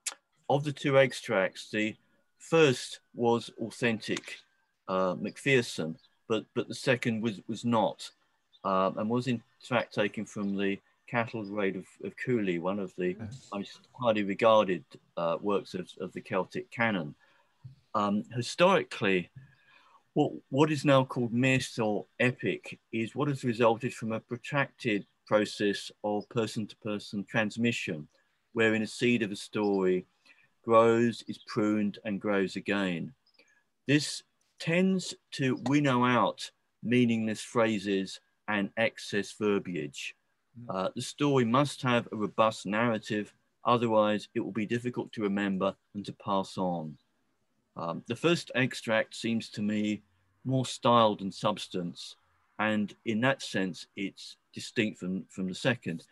of the two extracts, the first was authentic uh, Macpherson, but, but the second was, was not, um, and was in fact taken from the cattle raid of, of Cooley, one of the most highly regarded uh, works of, of the Celtic canon. Um, historically, what, what is now called myth or epic is what has resulted from a protracted process of person-to-person -person transmission, wherein a seed of a story grows, is pruned, and grows again. This tends to winnow out meaningless phrases and excess verbiage. Mm. Uh, the story must have a robust narrative, otherwise, it will be difficult to remember and to pass on. Um, the first extract seems to me more style than substance, and in that sense, it's distinct from, from the second.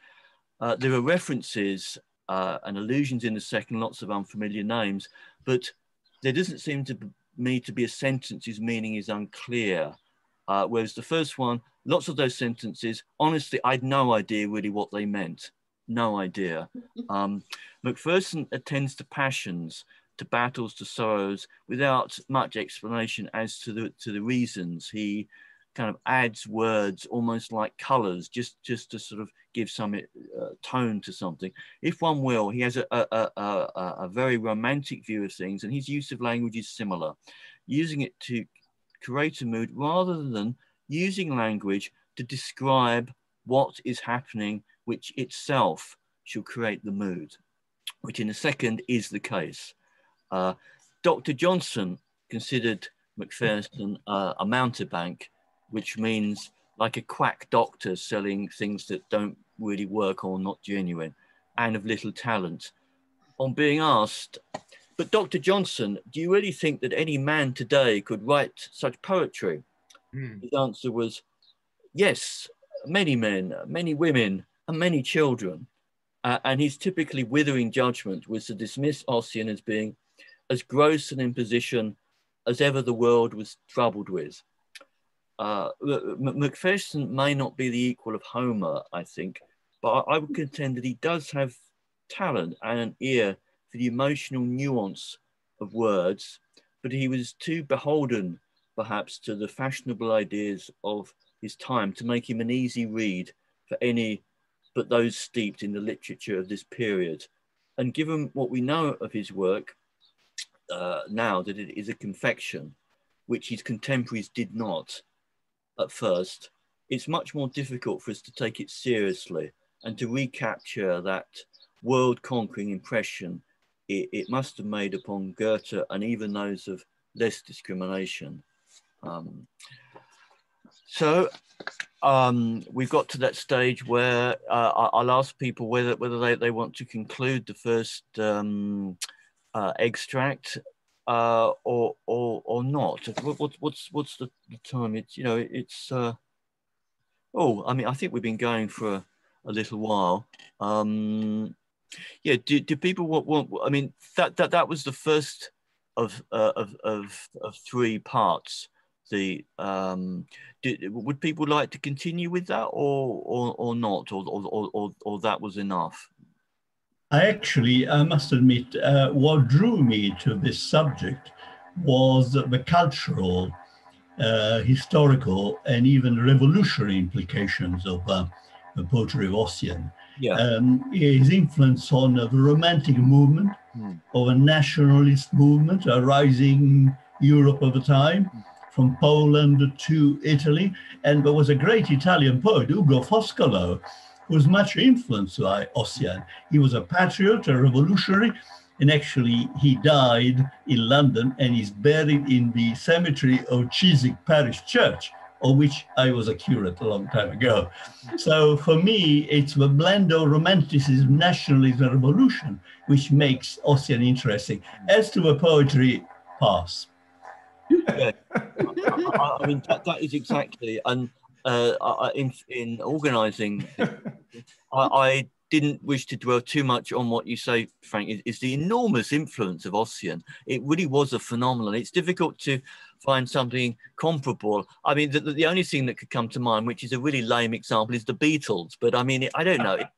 Uh, there are references uh, and allusions in the second, lots of unfamiliar names, but there doesn't seem to me to be a sentence whose meaning is unclear. Uh, whereas the first one, lots of those sentences, honestly, I had no idea really what they meant. No idea. Um, Macpherson attends to passions, to battles, to sorrows, without much explanation as to the to the reasons. He kind of adds words almost like colors just just to sort of give some uh, tone to something. If one will he has a, a, a, a, very romantic view of things and his use of language is similar. Using it to create a mood rather than using language to describe what is happening which itself should create the mood which in a second is the case. Uh, dr johnson considered macpherson uh, a mountebank which means like a quack doctor selling things that don't really work or not genuine and of little talent. On being asked, but Dr. Johnson, do you really think that any man today could write such poetry? Mm. His answer was, yes, many men, many women, and many children. Uh, and his typically withering judgment was to dismiss Ossian as being as gross an imposition as ever the world was troubled with uh, Macpherson may not be the equal of Homer, I think, but I, would contend that he does have talent and an ear for the emotional nuance of words, but he was too beholden, perhaps, to the fashionable ideas of his time to make him an easy read for any but those steeped in the literature of this period. And given what we know of his work uh, now, that it is a confection, which his contemporaries did not, at first, it's much more difficult for us to take it seriously and to recapture that world conquering impression it, it, must have made upon Goethe and even those of less discrimination. Um, So um, we've got to that stage where uh, I'll ask people whether whether they, they want to conclude the first um, uh, extract uh, or or or not. What, what's what's the, time? It's you know it's. Uh, oh, I mean, I think we've been going for a, a little while. Um, yeah, do, do people want, want? I mean, that that that was the first of uh, of, of of three parts the um, would people like to continue with that or or, or not or, or, or, or that was enough I actually, I must admit, uh, what drew me to this subject was the cultural, uh, historical, and even revolutionary implications of uh, the poetry of Ossian. Yeah. Um, his influence on the romantic movement, mm. of a nationalist movement arising Europe of the time. Mm from Poland to Italy. And there was a great Italian poet, Ugo Foscolo, was much influenced by Ossian. He was a patriot, a revolutionary, and actually he died in London and is buried in the cemetery of Chiswick Parish Church, of which I was a curate a long time ago. So for me, it's the blend of romanticism, nationalism, and revolution, which makes Ossian interesting. As to the poetry, pass yeah. I, mean, that, that is exactly, and uh, in, in organising, I, I, didn't wish to dwell too much on what you say, Frank, is, is, the enormous influence of Ossian. It really was a phenomenon. It's difficult to find something comparable. I mean, the, the only thing that could come to mind, which is a really lame example, is the Beatles. But I mean, it, I don't know.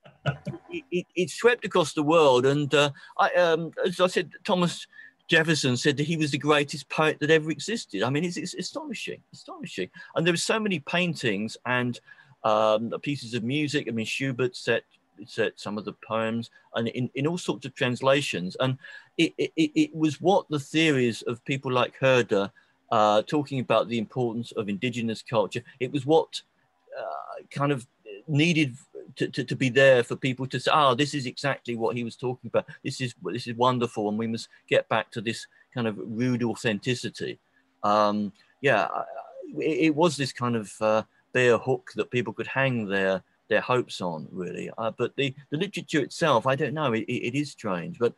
It, it, it, swept across the world. And uh, I, um, as I said, Thomas Jefferson said that he was the greatest poet that ever existed. I mean, it's, it's astonishing, astonishing. And there were so many paintings and um, pieces of music. I mean, Schubert set set some of the poems and in, in all sorts of translations. And it, it, it was what the theories of people like Herder uh, talking about the importance of indigenous culture, it was what uh, kind of needed to, to, to, be there for people to say, oh, this is exactly what he was talking about. This is this is wonderful, and we must get back to this kind of rude authenticity. Um, yeah, it, it, was this kind of uh, bare hook that people could hang their their hopes on, really. Uh, but the, the literature itself, I don't know, it, it is strange. But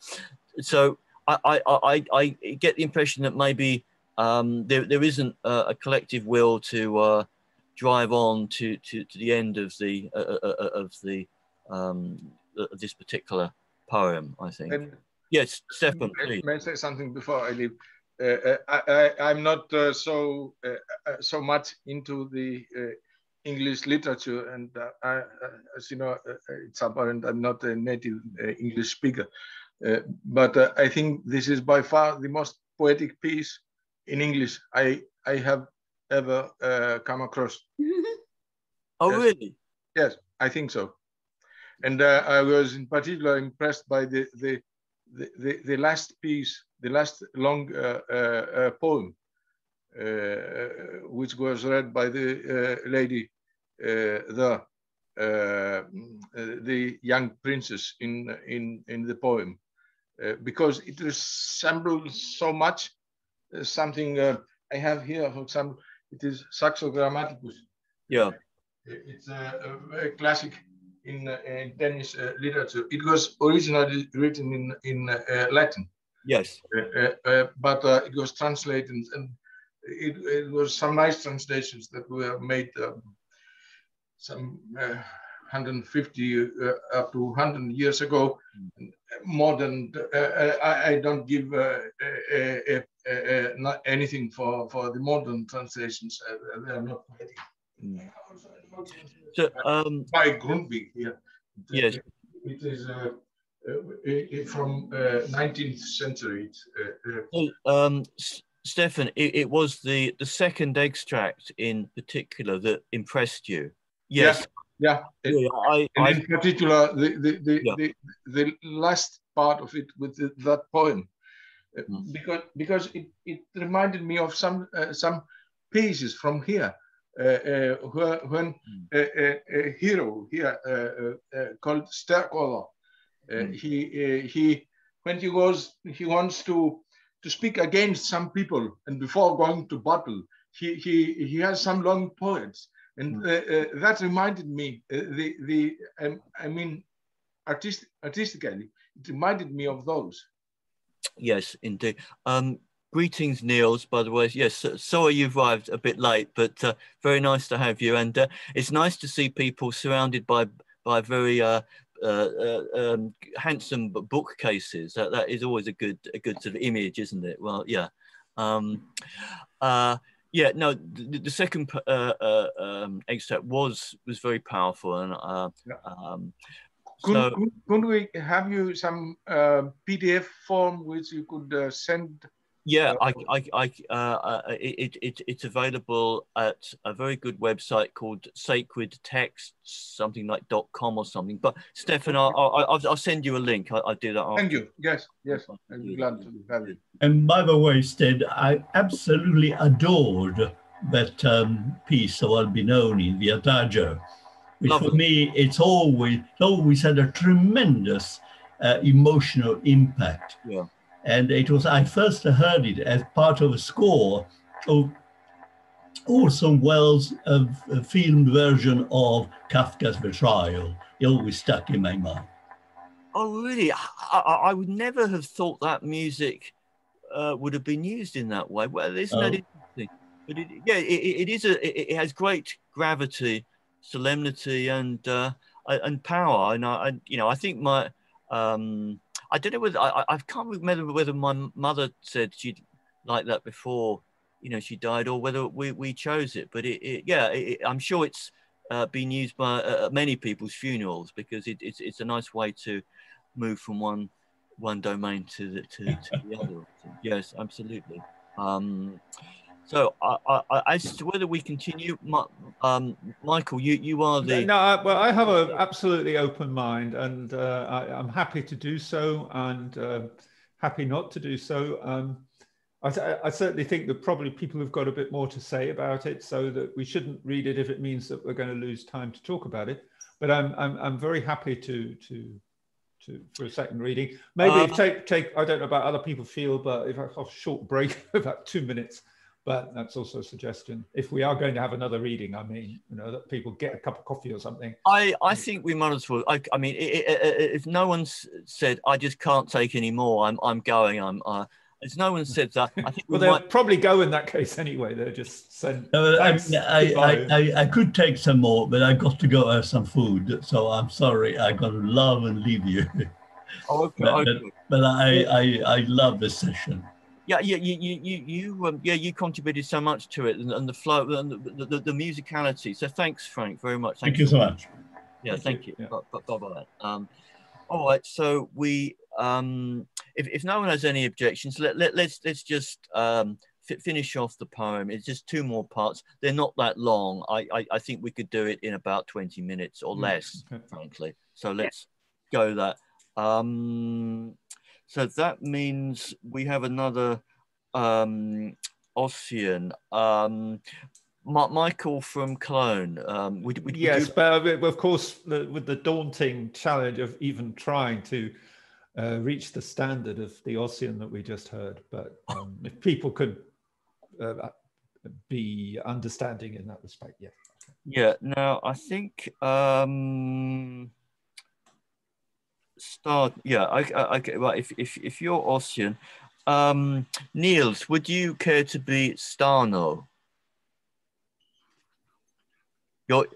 so I, I, I, I get the impression that maybe um, there, there isn't a, a collective will to uh, drive on to, to, to the end of the uh, uh, uh, uh of the um, uh, of this particular poem. I think. Yes, Stefan. Please. May I say something before I leave? Uh, uh I, am not uh, so so much into the English literature, and I, as you know, it's apparent I'm not a native English speaker. but I think this is by far the most poetic piece in English I I have ever uh, come across. oh, yes. really? Yes, I think so. And uh, I was in particular impressed by the, the, the, the, the last piece, the last long uh, uh, uh poem, uh, which was read by the lady, the, the young princess in, in, in the poem. because it resembles so much something I have here, for example, it is Saxo Grammaticus. Yeah. It's a, a very classic in, uh, in Danish uh, literature. It was originally written in, in uh, Latin. Yes. Uh, uh, but uh, it was translated and it, it, was some nice translations that were made um, some 150 up to 100 years ago. Mm. More than, I, I, don't give a, uh, not anything for, for the modern translations. Uh, they are not poetic. Mm. So, um, by Grundtvig here. Yes. It is uh, uh, from 19th century. So, um, Stefan, it, it, was the, the second extract in particular that impressed you. Yes. Yeah. yeah. yeah I, and I, in particular, the, the, the, yeah. the, the last part of it with the, that poem. Because because it, it reminded me of some uh, some pieces from here uh, uh, when mm. a, a, hero here uh, uh, called Sterkola mm. he he when he goes he wants to to speak against some people and before going to battle he, he, he has some long poems. And hmm. uh, uh, that reminded me, uh, the, the um, I mean, artist, artistically, it reminded me of those. Yes, indeed. Um, greetings, Niels, by the way. Yes, sorry you've arrived a bit late, but uh, very nice to have you. And uh, it's nice to see people surrounded by, by very uh, uh, uh, um, handsome bookcases. That, that is always a good, a good sort of image, isn't it? Well, yeah. Um, uh, yeah, no, the, the second uh, uh, um, extract was was very powerful, and uh, yeah. um, could, so, could, could, we have you some uh, PDF form which you could uh, send yeah, I, I, I, uh, uh, it, it, it's available at a very good website called Sacred Texts, something like .com or something. But Stefan, I'll, I'll, I'll send you a link. I, will do that. After. Thank you. Yes, yes. I'm glad to have it. And by the way, Stead, I absolutely adored that um, piece of Albinoni, the Adagio, which Lovely. for me, it's always, always had a tremendous uh, emotional impact. Yeah and it was, I first heard it as part of a score of Orson Welles' uh, filmed version of Kafka's The Trial. It always stuck in my mind. Oh, really? I, I, I would never have thought that music uh, would have been used in that way. Well, isn't oh. that interesting? But it, yeah, it, it is a. It, has great gravity, solemnity, and uh, and power. And I, I, you know, I think my um, I don't know whether I, I can't remember whether my mother said she'd like that before, you know, she died, or whether we, we chose it. But it, it yeah, it, I'm sure it's uh, been used by uh, many people's funerals because it, it's it's a nice way to move from one one domain to the to, to the other. Yes, absolutely. Um, so, I, I, as to whether we continue, um, Michael, you, you are the. No, I, well, I have an absolutely open mind, and uh, I, am happy to do so, and uh, happy not to do so. Um, I, I, certainly think that probably people have got a bit more to say about it, so that we shouldn't read it if it means that we're going to lose time to talk about it. But I'm I'm, I'm very happy to to to for a second reading. Maybe um, take take I don't know about other people feel, but if I have a short break about two minutes but that's also a suggestion. If we are going to have another reading, I mean, you know, that people get a cup of coffee or something. I, I think we might as well. I, I mean, it, it, if no one's said, I just can't take any more, I'm, I'm going, I'm, uh, as no one said that, I think we well, they'll might... probably go in that case anyway. They're just send. No, I, I, I, I, could take some more, but I got to go have some food. So I'm sorry. I got to love and leave you. Oh, okay. but, but, but I, I, I love this session yeah, yeah, you, you, you, you um, yeah, you contributed so much to it, and, and the flow, and the, the, the, musicality. So thanks, Frank, very much. Thank, thank you so much. Yeah, thank, thank you. you. Yeah. Bye, bye, bye. Um, all right, so we, um, if, if no one has any objections, let, let let's let's just um, finish off the poem. It's just two more parts. They're not that long. I I, I think we could do it in about twenty minutes or mm, less, frankly. So let's go that. Um, so that means we have another um, Ossian. Um, Michael from Cologne. Um, would, would, yes, you... but of course, the, with the daunting challenge of even trying to uh, reach the standard of the Ossian that we just heard. But um, if people could uh, be understanding in that respect, yeah. Yeah. Now I think. Um start. Yeah, I, I, okay. Well, if if if you're Ossian, um, Niels, would you care to be Starno? You're.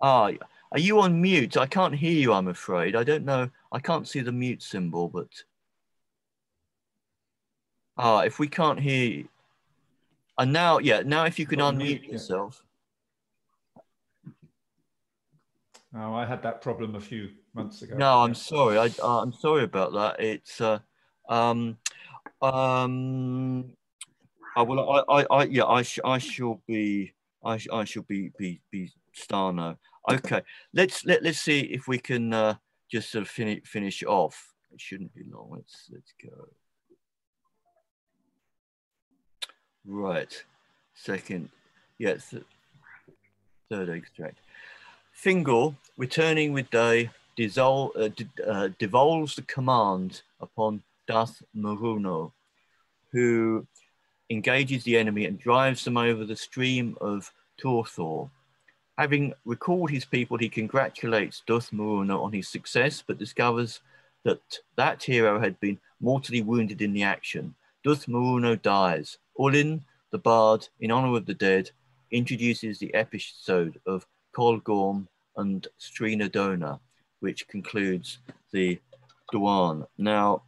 Ah, are you on mute? I can't hear you. I'm afraid. I don't know. I can't see the mute symbol, but. Ah, if we can't hear. You. And now, yeah, now if you can unmute mute, yourself. Oh, I had that problem a few months ago. No, I'm sorry. I, uh, I'm sorry about that. It's uh, um, um, oh, well, I, I, I, yeah, I, sh I shall be, I, sh I shall be, be, be Starno. Okay, let's let let's see if we can uh, just sort of finish finish off. It shouldn't be long. Let's let's go. Right, second, yes, yeah, third extract. Fingal, returning with day, dissolve, uh, uh, devolves the command upon Duth Maruno, who engages the enemy and drives them over the stream of Turthor. Having recalled his people, he congratulates Duth Maruno on his success, but discovers that that hero had been mortally wounded in the action. Duth Maruno dies. Ullin, the bard, in honor of the dead, introduces the episode of Colgorm and Strinadona, which concludes the Duan. Now,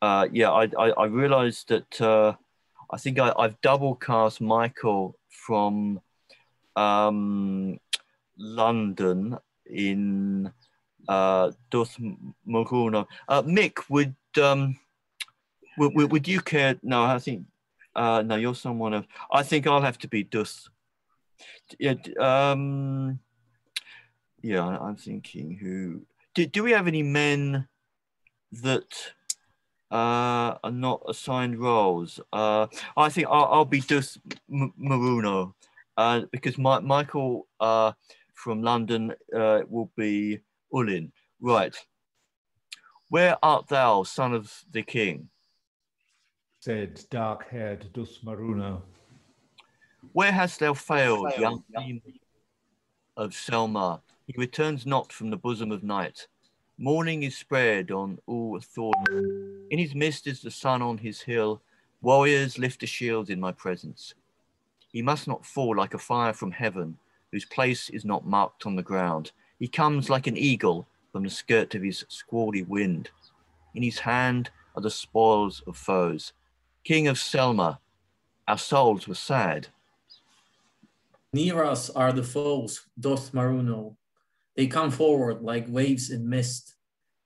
uh, yeah, I, I, I realized that uh, I think I, have double cast Michael from um, London in uh, Duth Maruno. Uh, Mick, would, um, would, would you care? No, I think, uh, no, you're someone else. I think I'll have to be Duth. Yeah, um, yeah, I'm thinking who. Do, do we have any men that uh, are not assigned roles? Uh, I think I'll, I'll be Duth Maruno uh, because my, Michael uh, from London uh, will be Ullin. Right. Where art thou, son of the king? Said dark haired Duth Maruno. Where hast thou failed, young demon of Selma? He returns not from the bosom of night. Morning is spread on Uthorno. In his midst is the sun on his hill. Warriors lift the shields in my presence. He must not fall like a fire from heaven, whose place is not marked on the ground. He comes like an eagle from the skirt of his squally wind. In his hand are the spoils of foes. King of Selma, our souls were sad. Near us are the foes, Duth Maruno. They come forward like waves in mist,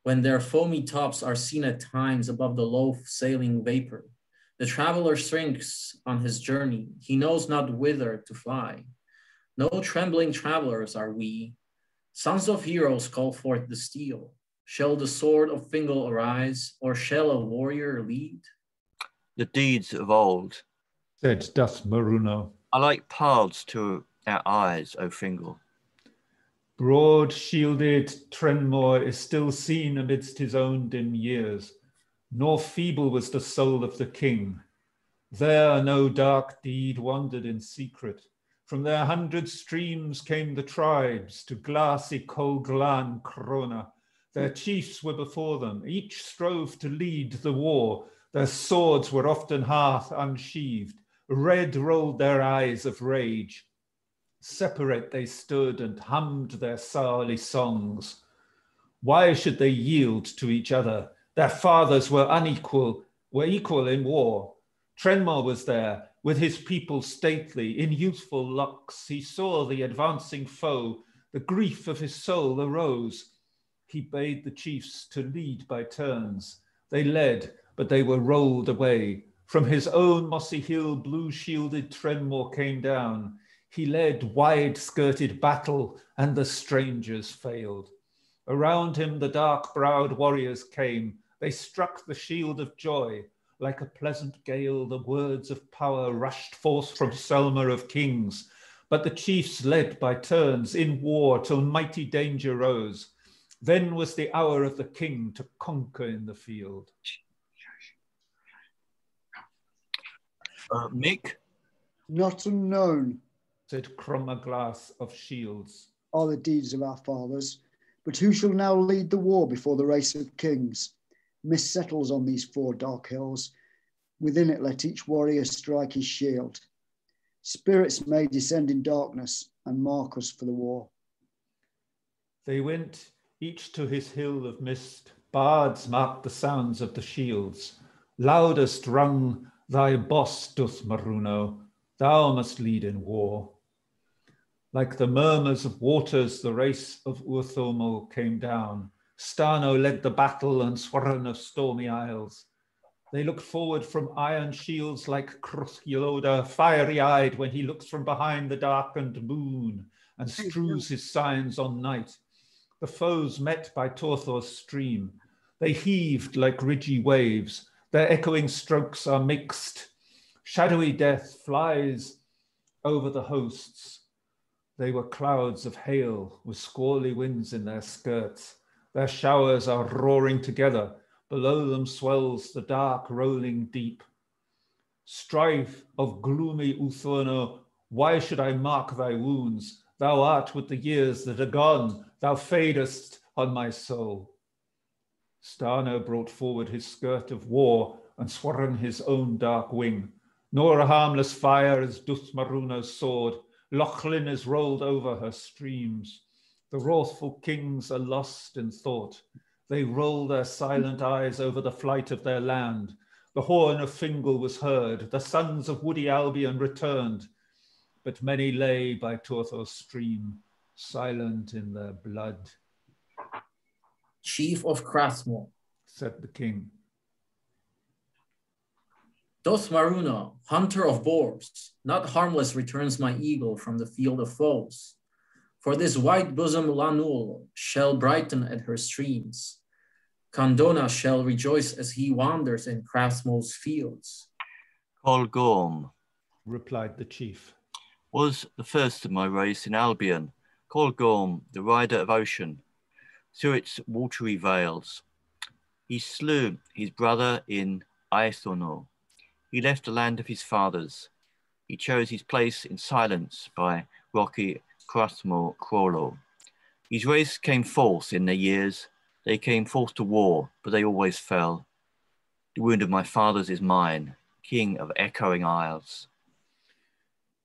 when their foamy tops are seen at times above the low sailing vapor. The traveler shrinks on his journey. He knows not whither to fly. No trembling travelers are we. Sons of heroes call forth the steel. Shall the sword of Fingal arise, or shall a warrior lead? The deeds of old, said Duth Maruno, are like paths to our eyes, O Fingal. Broad shielded Trenmor is still seen amidst his own dim years nor feeble was the soul of the king. There no dark deed wandered in secret. From their hundred streams came the tribes to glassy Colglan Crona. Their chiefs were before them, each strove to lead the war. Their swords were often half unsheathed, red rolled their eyes of rage. Separate they stood and hummed their sourly songs. Why should they yield to each other? Their fathers were unequal, were equal in war. Trenmor was there, with his people stately, in youthful locks. He saw the advancing foe, the grief of his soul arose. He bade the chiefs to lead by turns. They led, but they were rolled away. From his own mossy hill, blue shielded Trenmor came down. He led wide skirted battle, and the strangers failed. Around him, the dark browed warriors came they struck the shield of joy. Like a pleasant gale, the words of power rushed forth from Selma of kings. But the chiefs led by turns in war till mighty danger rose. Then was the hour of the king to conquer in the field. Uh, Mick? Not unknown, said Cromma-glas of Shields, are the deeds of our fathers. But who shall now lead the war before the race of kings? mist settles on these four dark hills. Within it, let each warrior strike his shield. Spirits may descend in darkness and mark us for the war. They went each to his hill of mist. Bards marked the sounds of the shields. Loudest rung thy boss, Duth Maruno. Thou must lead in war. Like the murmurs of waters, the race of Uthorno came down. Starno led the battle and Swaran of stormy isles. They looked forward from iron shields like Cruth Loda, fiery-eyed when he looks from behind the darkened moon and strews his signs on night. The foes met by Turthor's stream. They heaved like ridgy waves. Their echoing strokes are mixed. Shadowy death flies over the hosts. They were clouds of hail with squally winds in their skirts. Their showers are roaring together. Below them swells the dark rolling deep. Strife of gloomy Uthorno, why should I mark thy wounds? Thou art with the years that are gone, thou fadest on my soul. Starno brought forward his skirt of war and swung his own dark wing. Nor a harmless fire as Duthmaruno's sword. Lochlin is rolled over her streams. The wrathful kings are lost in thought. They roll their silent eyes over the flight of their land. The horn of Fingal was heard. The sons of woody Albion returned. But many lay by Turthor's stream, silent in their blood. Chief of Crathmo, said the king. Duthmaruno, hunter of boars, not harmless returns my eagle from the field of foes. For this white bosom Lanul shall brighten at her streams. Candona shall rejoice as he wanders in Crathmo's fields. Colgorm, replied the chief, was the first of my race in Albion. Colgorm, the rider of ocean, through its watery vales. He slew his brother in Aethonor. He left the land of his fathers. He chose his place in silence by rocky Crathmo-craulo. His race came forth in their years. They came forth to war, but they always fell. The wound of my fathers is mine, king of echoing isles.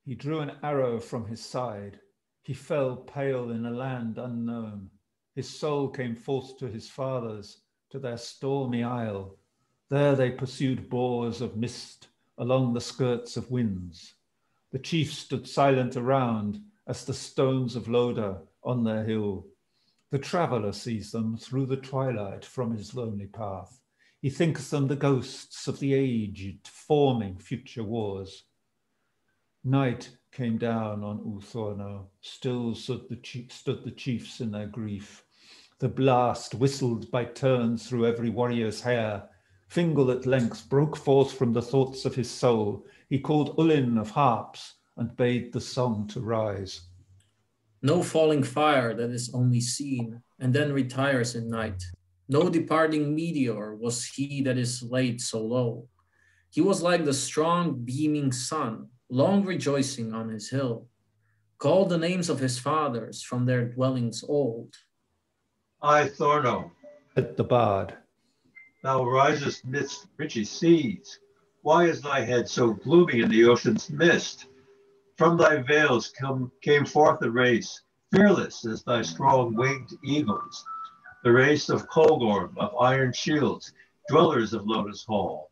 He drew an arrow from his side. He fell pale in a land unknown. His soul came forth to his fathers, to their stormy isle. There they pursued boars of mist along the skirts of winds. The chiefs stood silent around as the stones of Loda on their hill. The traveller sees them through the twilight from his lonely path. He thinks them the ghosts of the aged, forming future wars. Night came down on Uthorno. Still stood the, stood the chiefs in their grief. The blast whistled by turns through every warrior's hair. Fingal at length broke forth from the thoughts of his soul. He called Ullin of harps and bade the song to rise. No falling fire that is only seen and then retires in night. No departing meteor was he that is laid so low. He was like the strong beaming sun, long rejoicing on his hill. Called the names of his fathers from their dwellings old. Ithorno, at the bard. Thou risest midst ridgy seas. Why is thy head so gloomy in the ocean's mist? From thy veils come, came forth a race, fearless as thy strong winged eagles, the race of Colgorm, of iron shields, dwellers of Loda's Hall.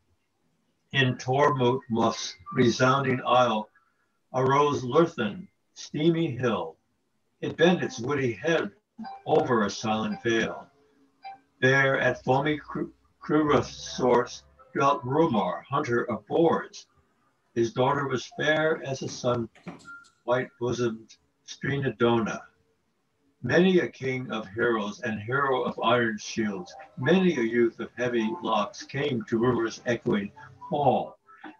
In Tormut Muff's resounding isle arose Lurthen, steamy hill. It bent its woody head over a silent vale. There at foamy Cruruth's source dwelt Rumar, hunter of boars. His daughter was fair as a sun, white-bosomed Strinadona. Many a king of heroes and hero of iron shields, many a youth of heavy locks came to Rumar's echoing hall.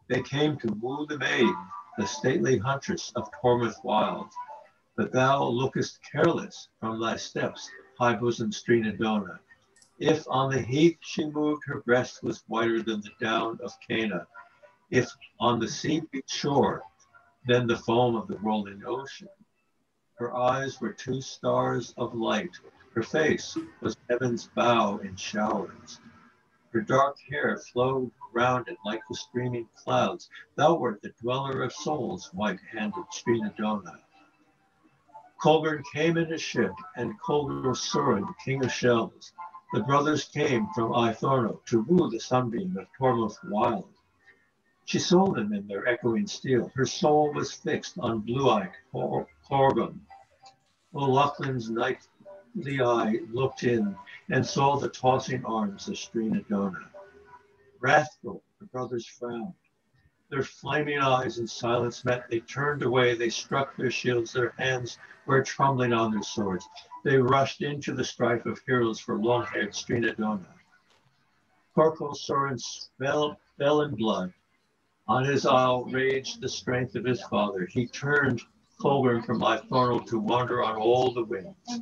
They came to woo the maid, the stately huntress of Tormoth wild but thou lookest careless from thy steps, high bosomed Strinadona. If on the heath she moved, her breast was whiter than the down of Cana. If on the sea shore, then the foam of the rolling ocean. Her eyes were two stars of light. Her face was heaven's bow in showers. Her dark hair flowed round it like the streaming clouds. Thou wert the dweller of souls, white-handed Strinadona. Colgorm came in a ship, and Colgern Surin, king of shells. The brothers came from Ithorno to woo the sunbeam of Tormoth wild. She sold them in their echoing steel. Her soul was fixed on blue-eyed Colgorm. O'Loughlin's nightly eye looked in and saw the tossing arms of Strinadona. Wrathful, the brothers frowned. Their flaming eyes in silence met. They turned away. They struck their shields. Their hands were trembling on their swords. They rushed into the strife of heroes for long-haired Strinadona. Corco Sorin fell, fell in blood. On his isle raged the strength of his father. He turned Colgorm from Ithorno to wander on all the winds.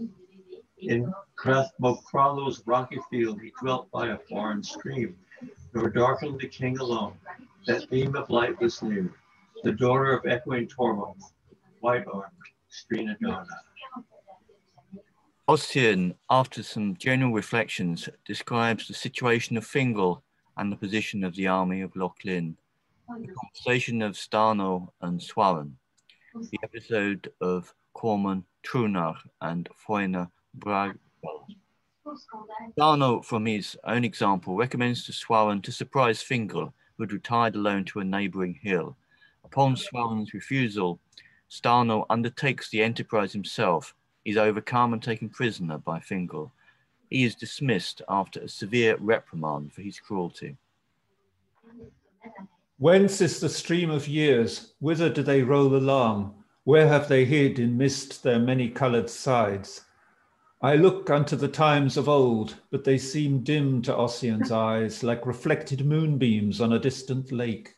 In Crathmo-craulo's rocky field, he dwelt by a foreign stream, nor darkened the king alone. That beam of light was near, the daughter of echoing Tormoth, white armed, Strinadona. Ossian, after some general reflections, describes the situation of Fingal and the position of the army of Lochlin, the conversation of Starno and Swaran, the episode of Corman Trunar and Foina Brag. Starno, from his own example, recommends to Swaran to surprise Fingal, who had retired alone to a neighbouring hill. Upon Swaran's refusal, Starno undertakes the enterprise himself is overcome and taken prisoner by Fingal. He is dismissed after a severe reprimand for his cruelty. Whence is the stream of years? Whither do they roll along? Where have they hid in mist their many coloured sides? I look unto the times of old, but they seem dim to Ossian's eyes, like reflected moonbeams on a distant lake.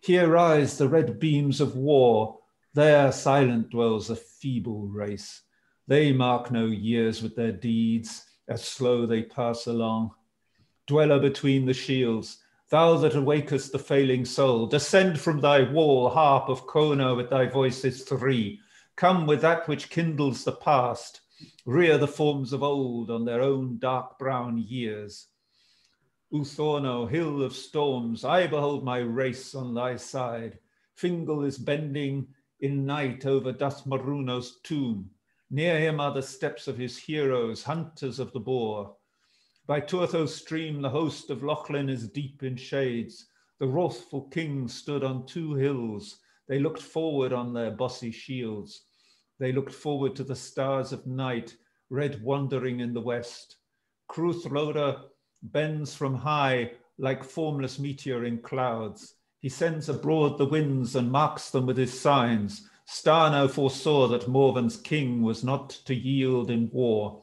Here rise the red beams of war, there silent dwells a feeble race. They mark no years with their deeds, as slow they pass along. Dweller between the shields, thou that awakest the failing soul, descend from thy wall, harp of Cona, with thy voices three. Come with that which kindles the past, rear the forms of old on their own dark brown years. Uthorno, hill of storms, I behold my race on thy side. Fingal is bending in night over Duthmaruno's tomb. Near him are the steps of his heroes, hunters of the boar. By Tuatho's stream, the host of Lochlin is deep in shades. The wrathful king stood on two hills. They looked forward on their bossy shields. They looked forward to the stars of night, red wandering in the west. Cruth Loda bends from high like formless meteor in clouds. He sends abroad the winds and marks them with his signs. Starno foresaw that Morven's king was not to yield in war.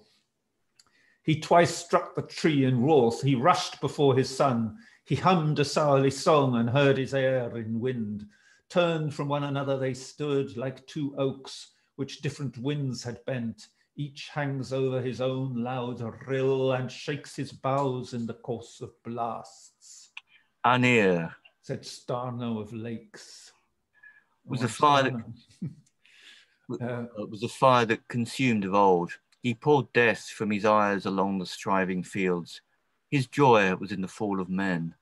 He twice struck the tree in wrath. He rushed before his son. He hummed a sourly song and heard his air in wind. Turned from one another they stood like two oaks which different winds had bent. Each hangs over his own loud rill and shakes his boughs in the course of blasts. Annir, said Starno of Lakes was oh, a fire that uh, was a fire that consumed of old. He poured death from his eyes along the striving fields. His joy was in the fall of men.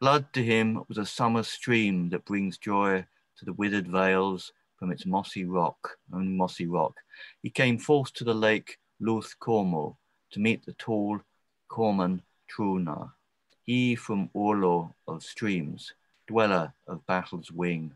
Blood to him was a summer stream that brings joy to the withered vales from its mossy rock, and mossy rock. He came forth to the lake Luth Cormel to meet the tall Corman Truna. He from Urlor of streams, dweller of battle's wing.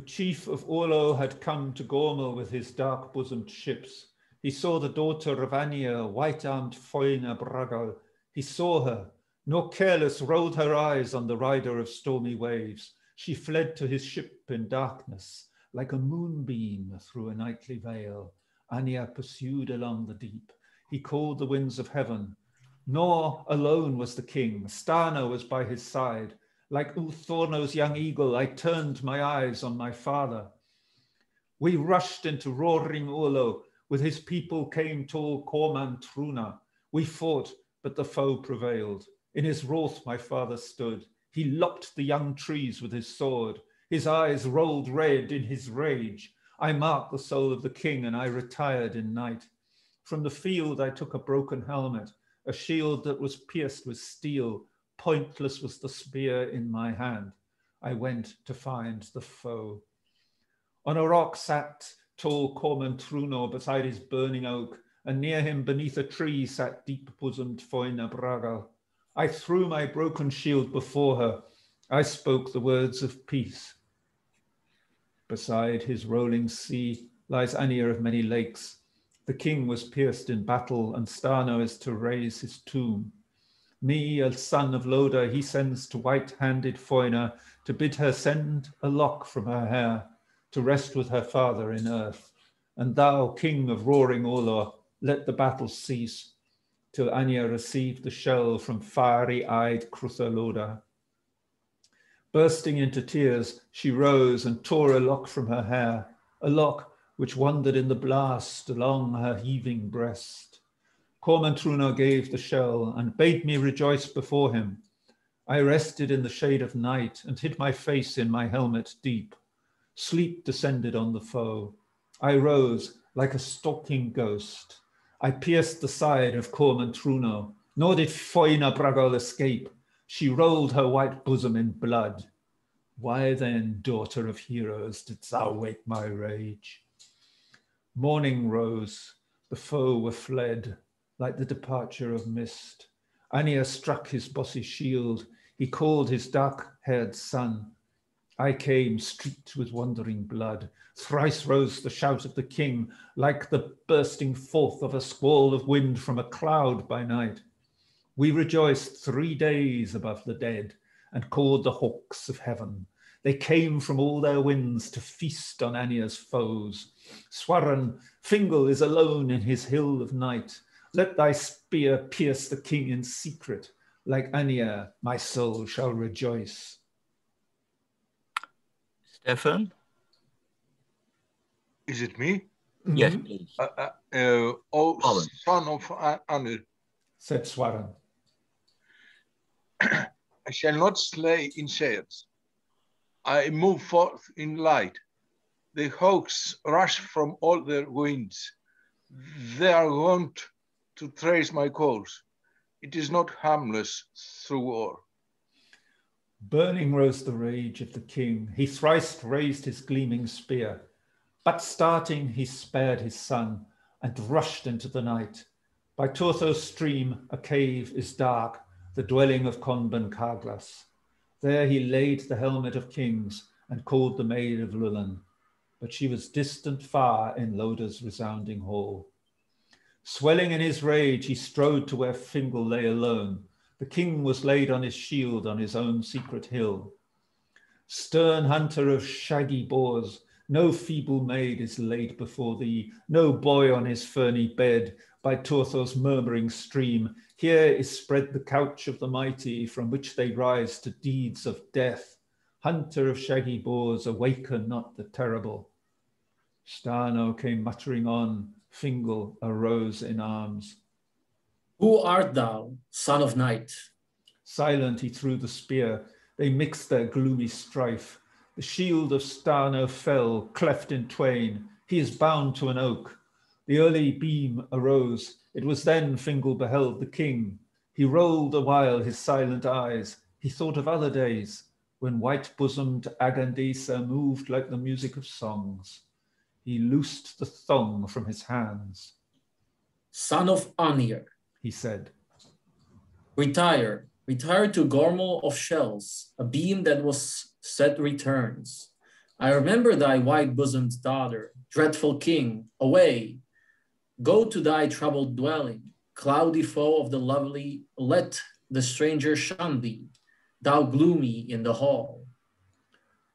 The chief of Urlor had come to Gormal with his dark bosomed ships. He saw the daughter of Annir, white armed Foina Bragal. He saw her, nor careless rolled her eyes on the rider of stormy waves. She fled to his ship in darkness, like a moonbeam through a nightly veil. Annir pursued along the deep. He called the winds of heaven. Nor alone was the king, Starno was by his side. Like Uthorno's young eagle, I turned my eyes on my father. We rushed into roaring Urlor. With his people came tall Corman Trunar. We fought, but the foe prevailed. In his wrath my father stood. He lopped the young trees with his sword. His eyes rolled red in his rage. I marked the soul of the king and I retired in night. From the field I took a broken helmet, a shield that was pierced with steel, Pointless was the spear in my hand. I went to find the foe. On a rock sat tall Corman Trunar beside his burning oak, and near him beneath a tree sat deep-bosomed Foina Braga. I threw my broken shield before her. I spoke the words of peace. Beside his rolling sea lies Annir of many lakes. The king was pierced in battle, and Starno is to raise his tomb. Me, a son of Loda, he sends to white-handed Foina to bid her send a lock from her hair to rest with her father in earth. And thou, king of roaring Urlor, let the battle cease till Annir received the shell from fiery-eyed Cruth Loda. Bursting into tears, she rose and tore a lock from her hair, a lock which wandered in the blast along her heaving breast. Corman Trunar gave the shell and bade me rejoice before him. I rested in the shade of night and hid my face in my helmet deep. Sleep descended on the foe. I rose like a stalking ghost. I pierced the side of Corman Trunar, nor did Foina Bragal escape. She rolled her white bosom in blood. Why then, daughter of heroes, didst thou wake my rage? Morning rose, the foe were fled, like the departure of mist. Annir struck his bossy shield. He called his dark-haired son. I came streaked with wandering blood. Thrice rose the shout of the king, like the bursting forth of a squall of wind from a cloud by night. We rejoiced three days above the dead and called the hawks of heaven. They came from all their winds to feast on Annir's foes. Swaran, Fingal is alone in his hill of night. Let thy spear pierce the king in secret. Like Annir, my soul shall rejoice. Stefan? Is it me? Yes, mm-hmm. please. Uh, uh, uh, oh, son of Annir, said Swaran. I shall not slay in sails. I move forth in light. The hawks rush from all their winds. They are wont to trace my course. It is not harmless through war. Burning rose the rage of the king. He thrice raised his gleaming spear, but starting he spared his son and rushed into the night. By Turthor's stream, a cave is dark, the dwelling of Conban-carglas. There he laid the helmet of kings and called the maid of Lulan, but she was distant far in Loda's resounding hall. Swelling in his rage, he strode to where Fingal lay alone, the king was laid on his shield on his own secret hill. Stern hunter of shaggy boars, no feeble maid is laid before thee, no boy on his ferny bed by Turthor's murmuring stream. Here is spread the couch of the mighty from which they rise to deeds of death. Hunter of shaggy boars, awaken not the terrible. Starno came muttering on, Fingal arose in arms. Who art thou, son of night? Silent he threw the spear. They mixed their gloomy strife. The shield of Starno fell, cleft in twain. He is bound to an oak. The early beam arose. It was then Fingal beheld the king. He rolled awhile his silent eyes. He thought of other days when white-bosomed Agandecca moved like the music of songs. He loosed the thong from his hands. Son of Annir, he said. Retire, retire to Gormal of Shells, a beam that was set returns. I remember thy white-bosomed daughter, dreadful king, away. Go to thy troubled dwelling, cloudy foe of the lovely, let the stranger shun thee, thou gloomy in the hall.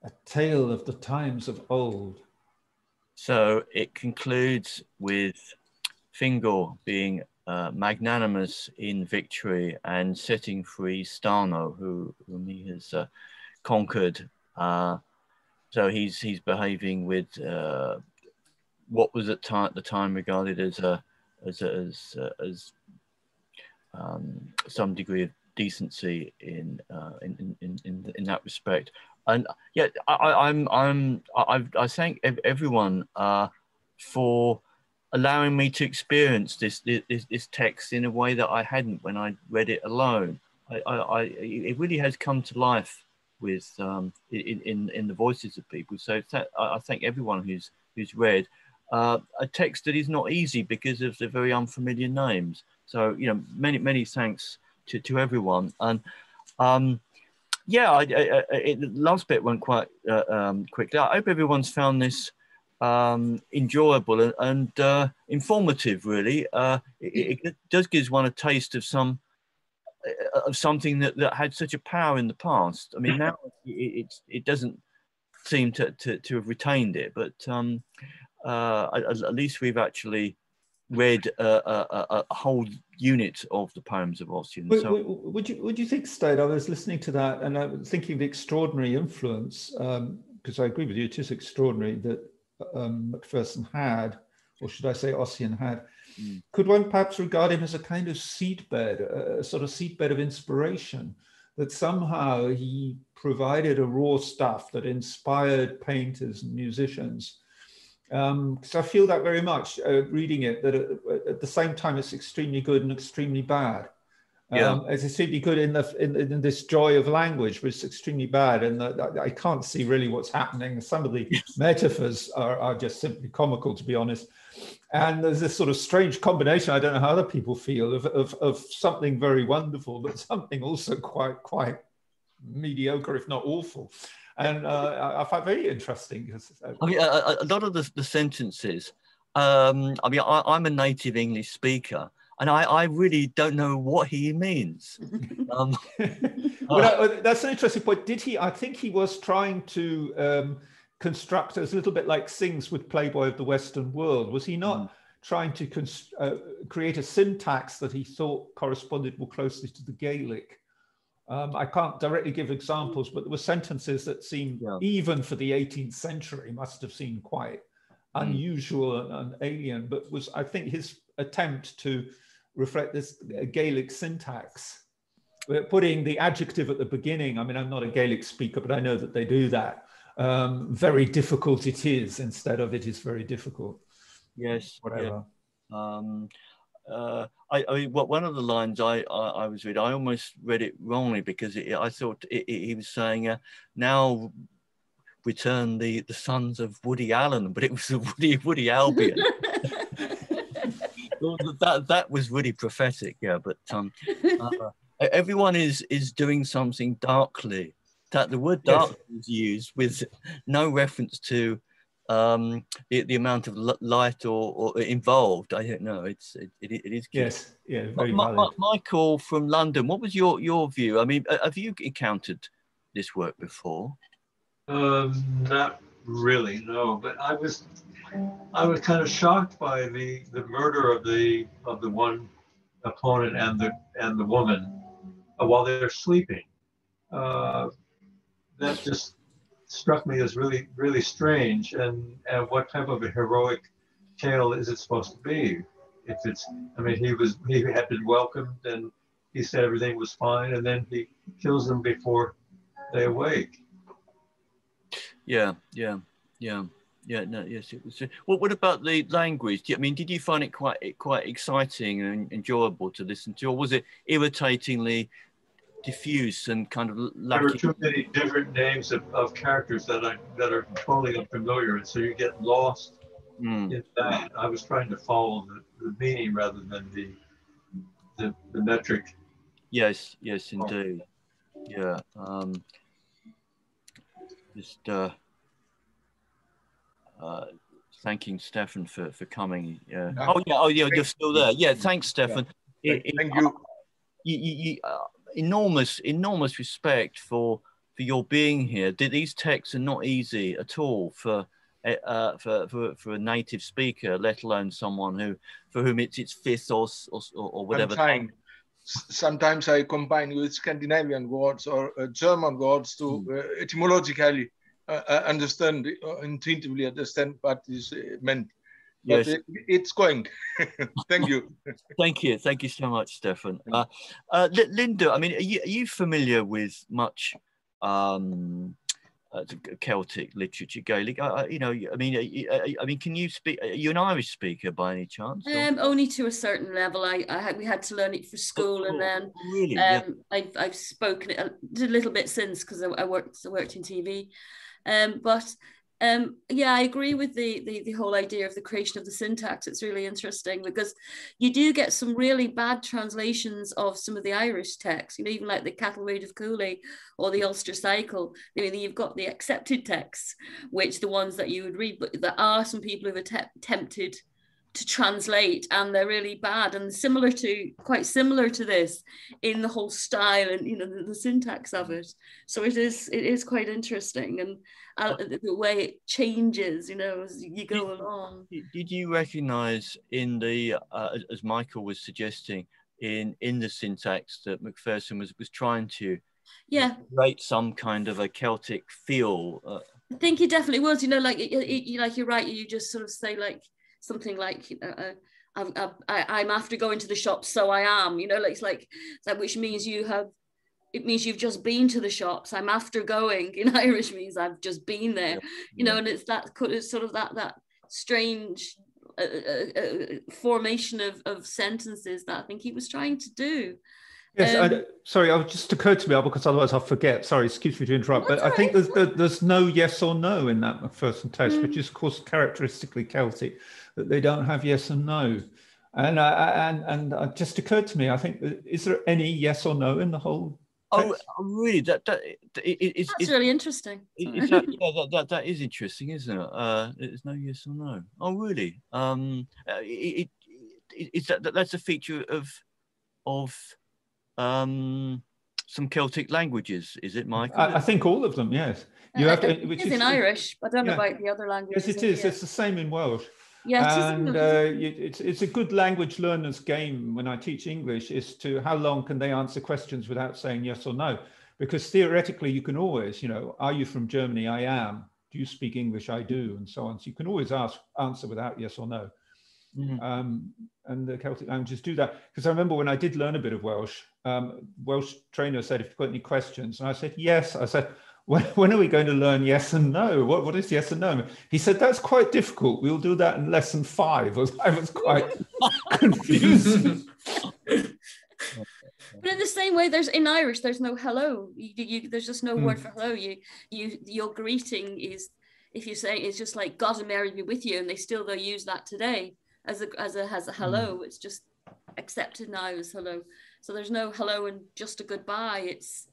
A tale of the times of old. So it concludes with Fingal being uh, magnanimous in victory and setting free Starno, who, whom he has uh, conquered. Uh, so he's he's behaving with uh, what was at the time regarded as a as a, as, uh, as um, some degree of decency in, uh, in, in, in, in that respect. And yeah, I, I'm I'm I, I thank everyone for allowing me to experience this, this, this text in a way that I hadn't when I read it alone. I, I, I it really has come to life with um, in, in, in the voices of people. So that, I thank everyone who's who's read uh, a text that is not easy because of the very unfamiliar names. So you know, many many thanks to, to everyone. And um, yeah, I, I, I, the last bit went quite uh, um, quickly. I hope everyone's found this um, enjoyable and, and uh, informative. Really, uh, it, it, does give one a taste of some uh, of something that, that had such a power in the past. I mean, now it, it, it doesn't seem to, to, to have retained it, but um, uh, at, at, least we've actually read a, a, a, whole unit of the poems of Ossian. Would, so, would you would you think, Stade? I was listening to that and I was thinking the extraordinary influence because um, I agree with you. It is extraordinary that um, Macpherson had, or should I say Ossian had, mm. could one perhaps regard him as a kind of seedbed, a, sort of seedbed of inspiration that somehow he provided a raw stuff that inspired painters and musicians. Because um, I feel that very much uh, reading it, that at, at, the same time it's extremely good and extremely bad. Yeah. Um, it's extremely good in the in, in, this joy of language, but it's extremely bad, and I can't see really what's happening. Some of the metaphors are, are just simply comical, to be honest. And there's this sort of strange combination. I don't know how other people feel of, of, of something very wonderful, but something also quite quite mediocre, if not awful. And uh, I, find very interesting. Because, uh, I mean, a, a, lot of the, the sentences. Um, I mean, I, I'm a native English speaker, and I, I really don't know what he means. Um, well, uh, that's an interesting point. Did he? I think he was trying to um, construct as a little bit like Synge with Playboy of the Western World. Was he not mm. trying to uh, create a syntax that he thought corresponded more closely to the Gaelic? Um, I can't directly give examples, but there were sentences that seemed, yeah. even for the 18th century, must have seemed quite mm. unusual and, and, alien. But was I think his attempt to reflect this Gaelic syntax, putting the adjective at the beginning. I mean, I'm not a Gaelic speaker, but I know that they do that um, very difficult it is instead of it is very difficult. Yes. Whatever. Yeah. Um, uh, I, I, mean, what one of the lines I, I, I, was reading, I almost read it wrongly because it, I thought it, it, he was saying, uh, now return the, the sons of Woody Allen, but it was Woody, Woody Albion. that, that was really prophetic, yeah, but um, uh, everyone is, is doing something darkly that the word dark yes. is used with no reference to um, the, the amount of light or, or, involved. I don't know. It's it, it, it is. Cute. Yes. Yeah. Very Ma- Ma- Michael from London. What was your your view? I mean, have you encountered this work before? Um, not really. No, but I was I was kind of shocked by the the murder of the of the one opponent and the and the woman uh, while they're sleeping. Uh, that just struck me as really, really strange. And, and what type of a heroic tale is it supposed to be? If it's, I mean, he was, he had been welcomed and he said everything was fine, and then he kills them before they awake. Yeah, yeah, yeah, yeah. No, yes, it was. Uh, well, what about the language? I mean, did you find it quite quite exciting and enjoyable to listen to, or was it irritatingly diffuse and kind of lacking. There are too many different names of, of characters that I that are totally unfamiliar, and so you get lost mm. in that. I was trying to follow the, the meaning rather than the, the the metric. Yes, yes, indeed. Yeah. Um, just uh, uh, thanking Stefan for for coming. Yeah. Oh yeah. Oh yeah. You're still there. Yeah. Thanks, Stefan. Yeah. It, Thank you. You, you, you uh, enormous, enormous respect for for your being here. These texts are not easy at all for eh, uh, for, for, for a native speaker, let alone someone who for whom it's its fifth or or, or whatever. Sometimes, sometimes I combine with Scandinavian words or uh, German words to hmm. uh, etymologically uh, uh, understand, uh, intuitively understand what is meant yes. It, it's going. Thank you. Thank you. Thank you so much, Stefan. Uh, uh, Linda, I mean, are you, are you familiar with much um, uh, Celtic literature, Gaelic? you know, I mean, I mean, can you speak? Are you an Irish speaker by any chance? Um, only to a certain level. I, I had, we had to learn it for school, oh, and then really, um, yeah. I've, I've spoken it a, a little bit since because I, I worked I worked in TV. Um, but um, yeah, I agree with the, the, the whole idea of the creation of the syntax. It's really interesting because you do get some really bad translations of some of the Irish texts. You know, even like the Cattle of Cooley or the Ulster Cycle. I mean, you've got the accepted texts, which the ones that you would read, but there are some people who've attempted to translate and they're really bad and similar to quite similar to this in the whole style and you know the, the syntax of it so it is it is quite interesting and uh, the way it changes you know as you go did, along did you recognize in the uh, as michael was suggesting in in the syntax that macpherson was was trying to yeah create some kind of a celtic feel uh, I think he definitely was. You know, like it, it, like you're right. You just sort of say like something like uh, uh I'm, I, am after going to the shop, so I am. You know, like it's like that, which means you have it means you've just been to the shops. I'm after going. In Irish means I've just been there. Yeah. You know, and it's that it's sort of that that strange uh, uh, uh, formation of, of sentences that I think he was trying to do. Yes, um, I, sorry, it just occurred to me because otherwise I'll forget. Sorry, excuse me to interrupt, but I think there's there's no yes or no in that Macpherson test, mm. which is of course characteristically Celtic, that they don't have yes and no. And uh, and and it just occurred to me, I think, is there any yes or no in the whole? Oh, oh, really? That that it, it, it's, That's it's, really interesting. It, that, yeah, that, that, that is interesting, isn't it? Uh, there's no yes or no. Oh, really? Um, uh, it, it, it's that, that's a feature of of um, some Celtic languages, is it, Michael? I, I think all of them, yes. You have to, which is in Irish, but I don't yeah. know about the other languages. Yes, it is. It's the same in Welsh. Yeah, and uh, it's it's a good language learners game when I teach English is to how long can they answer questions without saying yes or no, because theoretically you can always you know are you from Germany? I am. Do you speak English? I do, and so on. So you can always ask answer without yes or no. Mm-hmm. Um, and the Celtic languages do that because I remember when I did learn a bit of Welsh, um, Welsh trainer said, "If you've got any questions," and I said, "Yes." I said, when, when, are we going to learn yes and no? What, what is yes and no? He said, that's quite difficult. We'll do that in lesson five. I was quite confused. but in the same way, there's in Irish, there's no hello. You, you, there's just no mm. word for hello. You, you, your greeting is, if you say, it's just like God and Mary be with you, and they still they use that today as a as a as a hello. Mm. It's just accepted now as hello. So there's no hello and just a goodbye. It's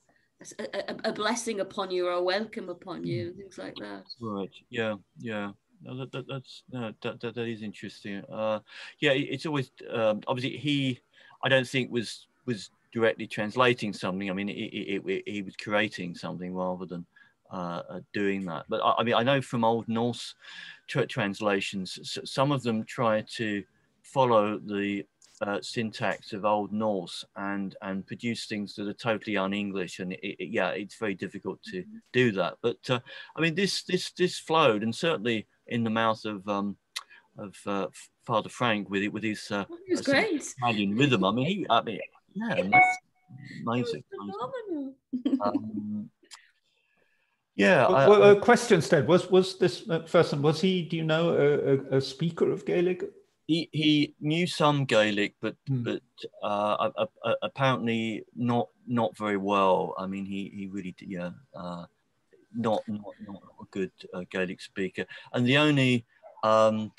a, a, blessing upon you or a welcome upon you, mm. things like that. Right. Yeah. Yeah. No, that, that, that's no, that, that, that is interesting. Uh, yeah, it's always um, obviously he. I don't think was was directly translating something. I mean, it, it, it, he was creating something rather than uh, uh, doing that. But I, I, mean, I know from Old Norse translations, some of them try to follow the uh, syntax of Old Norse and and produce things that are totally un-English, and it, it, yeah, it's very difficult to mm-hmm. do that. But uh, I mean, this this this flowed, and certainly in the mouth of um, of uh, Father Frank with it with his uh, was great Italian rhythm. I mean, he, I mean, yeah, amazing. amazing. Um, yeah. Well, well, a question, Stead. Was was this person? Was he? Do you know a, a, a speaker of Gaelic? He he knew some Gaelic, but mm. but uh, apparently not not very well. I mean, he he really yeah, uh, not not not a good uh, Gaelic speaker. And the only um,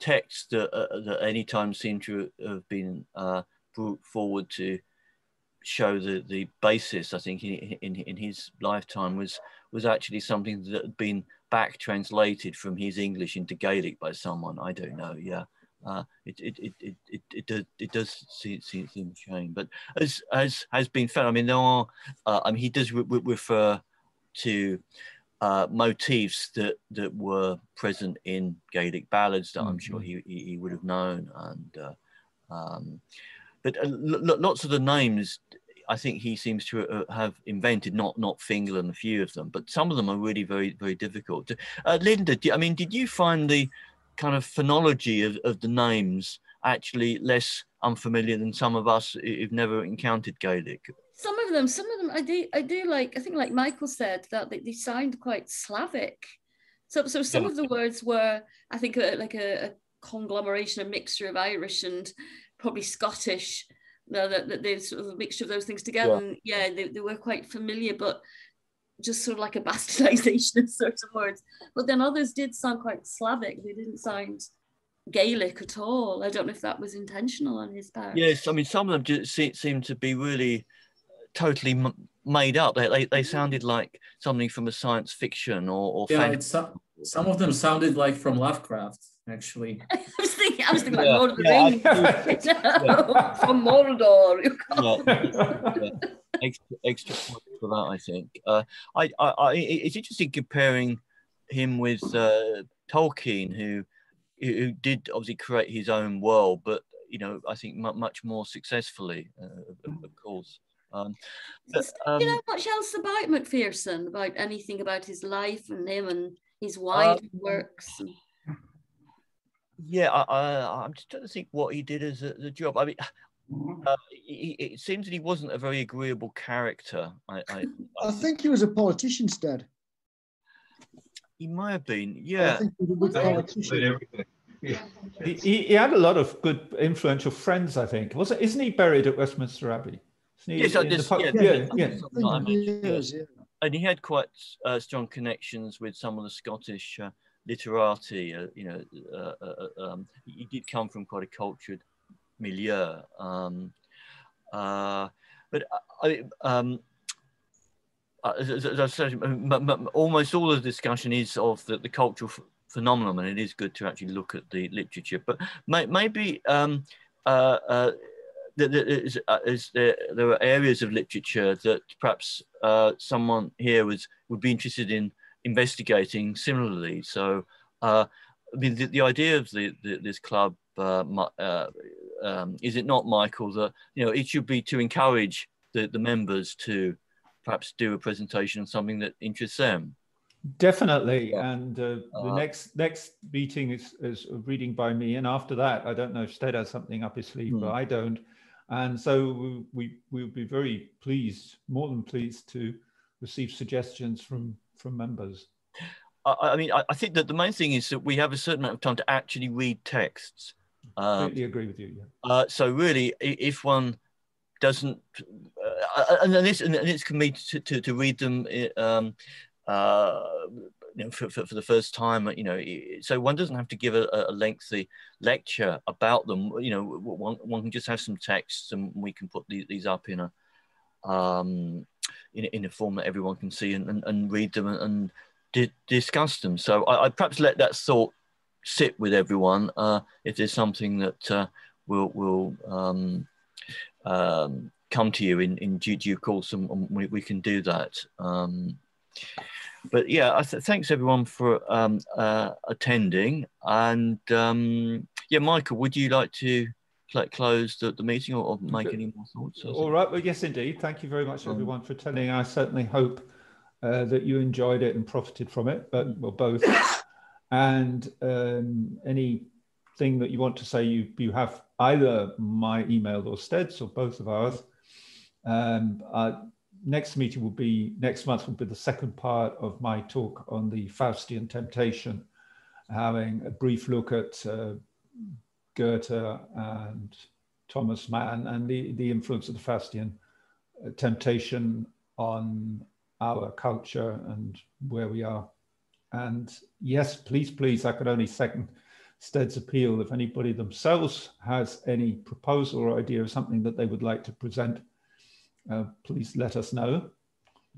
text that uh, that any time seemed to have been uh, brought forward to show the the basis, I think in in, in his lifetime was was actually something that had been back translated from his English into Gaelic by someone. I don't know. Yeah uh, it, it, it, it, it, it, does, it does seem, seem, seem shame. But as, as has been found, I mean, there are, uh, I mean, he does re re refer to uh, motifs that, that were present in Gaelic ballads that mm -hmm. I'm sure he, he, he, would have known. And, uh, um, but uh, lots of the names I think he seems to uh, have invented, not not Fingal and a few of them, but some of them are really very very difficult. Uh, Linda, I mean, did you find the kind of phonology of, of the names actually less unfamiliar than some of us who've never encountered Gaelic? Some of them, some of them, I do, I do like. I think, like Michael said, that they, they sound quite Slavic. So, so some yeah. of the words were, I think, a, like a, a, conglomeration, a mixture of Irish and probably Scottish. No, that, that there's sort of a mixture of those things together. Yeah, and yeah they, they were quite familiar, but just sort of like a bastardization of certain words. But then others did sound quite Slavic. They didn't sound Gaelic at all. I don't know if that was intentional on his part. Yes, I mean some of them just seem to be really totally made up. They, they, they sounded like something from a science fiction or, or yeah, fantasy. some, some of them sounded like from Lovecraft actually. I was thinking, I was thinking yeah. like Lord of the Rings yeah. from Mordor. yeah. Extra, extra for that, I think. Uh, I, I, I, it's interesting comparing him with uh, Tolkien, who who did obviously create his own world, but you know, I think much more successfully, uh, of, course. Um, but, um, you know much else about Macpherson, about anything about his life and him and his wife um, works? Yeah, I, I, am just trying to think what he did as a, as a job. I mean, Uh, he, it seems that he wasn't a very agreeable character. I, I, I think he was a politician, instead. He might have been, yeah. I think he was a good politician. He, he, he, had a lot of good influential friends, I think. Was it, isn't he buried at Westminster Abbey? Yes, yeah, yeah, yeah, yeah. And he had quite uh, strong connections with some of the Scottish uh, literati. Uh, you know, uh, uh, uh, um, he did come from quite a cultured milieu. Um, but I, um, said, almost all of the discussion is of the, the cultural phenomenon, and it is good to actually look at the literature. But may, maybe um, uh, uh, is, uh, is there, there, are areas of literature that perhaps uh, someone here was would be interested in investigating similarly. So, uh, I mean, the, the idea of the, the, this club uh, um, is it not, Michael, that you know it should be to encourage the, the members to perhaps do a presentation on something that interests them. Definitely, and uh, the uh, next next meeting is, is a reading by me, and after that, I don't know if Stead has something up his sleeve, hmm. but I don't, and so we we would be very pleased, more than pleased, to receive suggestions from from members. I, I mean, I, I, think that the main thing is that we have a certain amount of time to actually read texts. Um, Completely agree with you. Yeah. Uh, so really, if one doesn't, uh, and this and it's can be to, to, to read them um, uh, you know, for, for, for, the first time, you know, so one doesn't have to give a, a, lengthy lecture about them. You know, one, one can just have some texts and we can put these, these up in a, um, in, in a form that everyone can see and, and, and read them and, and di discuss them. So I, would perhaps let that thought sit with everyone uh, if there's something that uh, will, will um, um, come to you in, in due, due course and, and we, we, can do that. Um, but yeah, th thanks everyone for um, uh, attending. And um, yeah, Michael, would you like to close the, the meeting or, or, make any more thoughts? All right. Well, yes, indeed. Thank you very much, um, everyone, for attending. I certainly hope uh, that you enjoyed it and profited from it, but well, both. and um, anything that you want to say, you you have either my email or Stead's or both of ours. Um, next meeting will be next month will be the second part of my talk on the Faustian temptation, having a brief look at uh, Goethe and Thomas Mann and the, the influence of the Faustian uh, temptation on our culture and where we are. And yes, please, please, I could only second Stead's appeal. If anybody themselves has any proposal or idea of something that they would like to present, uh, please let us know.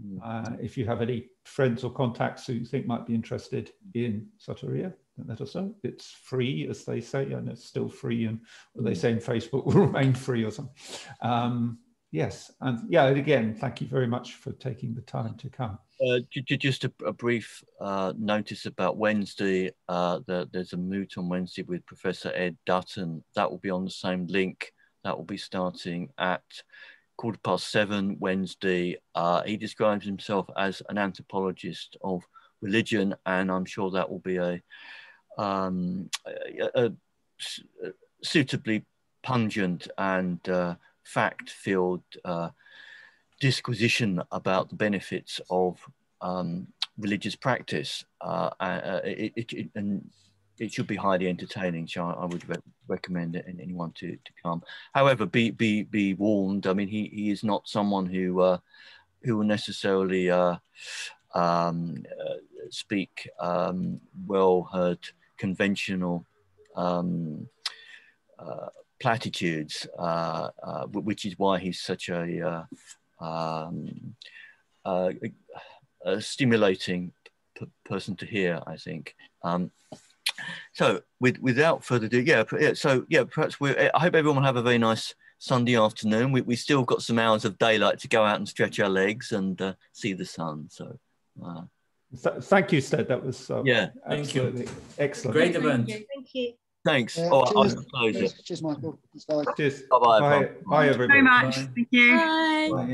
Hmm. Uh, if you have any friends or contacts who you think might be interested in Soteria, let us know. It's free, as they say, and it's still free. And what they hmm. say in Facebook will remain free or something. Um, yes, and yeah, and again, thank you very much for taking the time to come. Uh, just a, a brief uh, notice about Wednesday. Uh, the, there's a moot on Wednesday with Professor Ed Dutton. That will be on the same link. That will be starting at quarter past seven Wednesday. Uh, he describes himself as an anthropologist of religion, and I'm sure that will be a, um, a, a suitably pungent and uh, fact-filled uh, disquisition about the benefits of um, religious practice. Uh, uh, it, it, it, and it should be highly entertaining. So I, would re recommend anyone to, to come. However, be be be warned. I mean, he, he is not someone who uh, who will necessarily uh, um, uh, speak um, well heard conventional um, uh, platitudes, uh, uh, which is why he's such a, um, a stimulating person to hear. I think. Um, so with, without further ado, yeah, so yeah, perhaps we I hope everyone will have a very nice Sunday afternoon. We, we still got some hours of daylight to go out and stretch our legs and uh, see the sun. So. Uh, Th thank you, Stead. That was uh, yeah, thank you. Excellent. Great event. Thank you. Thank you. Thanks. Yeah, oh, cheers. Cheers, cheers, Michael. Cheers. Bye-bye. Bye, bye, everybody. Very much. Thank you. Bye. Bye.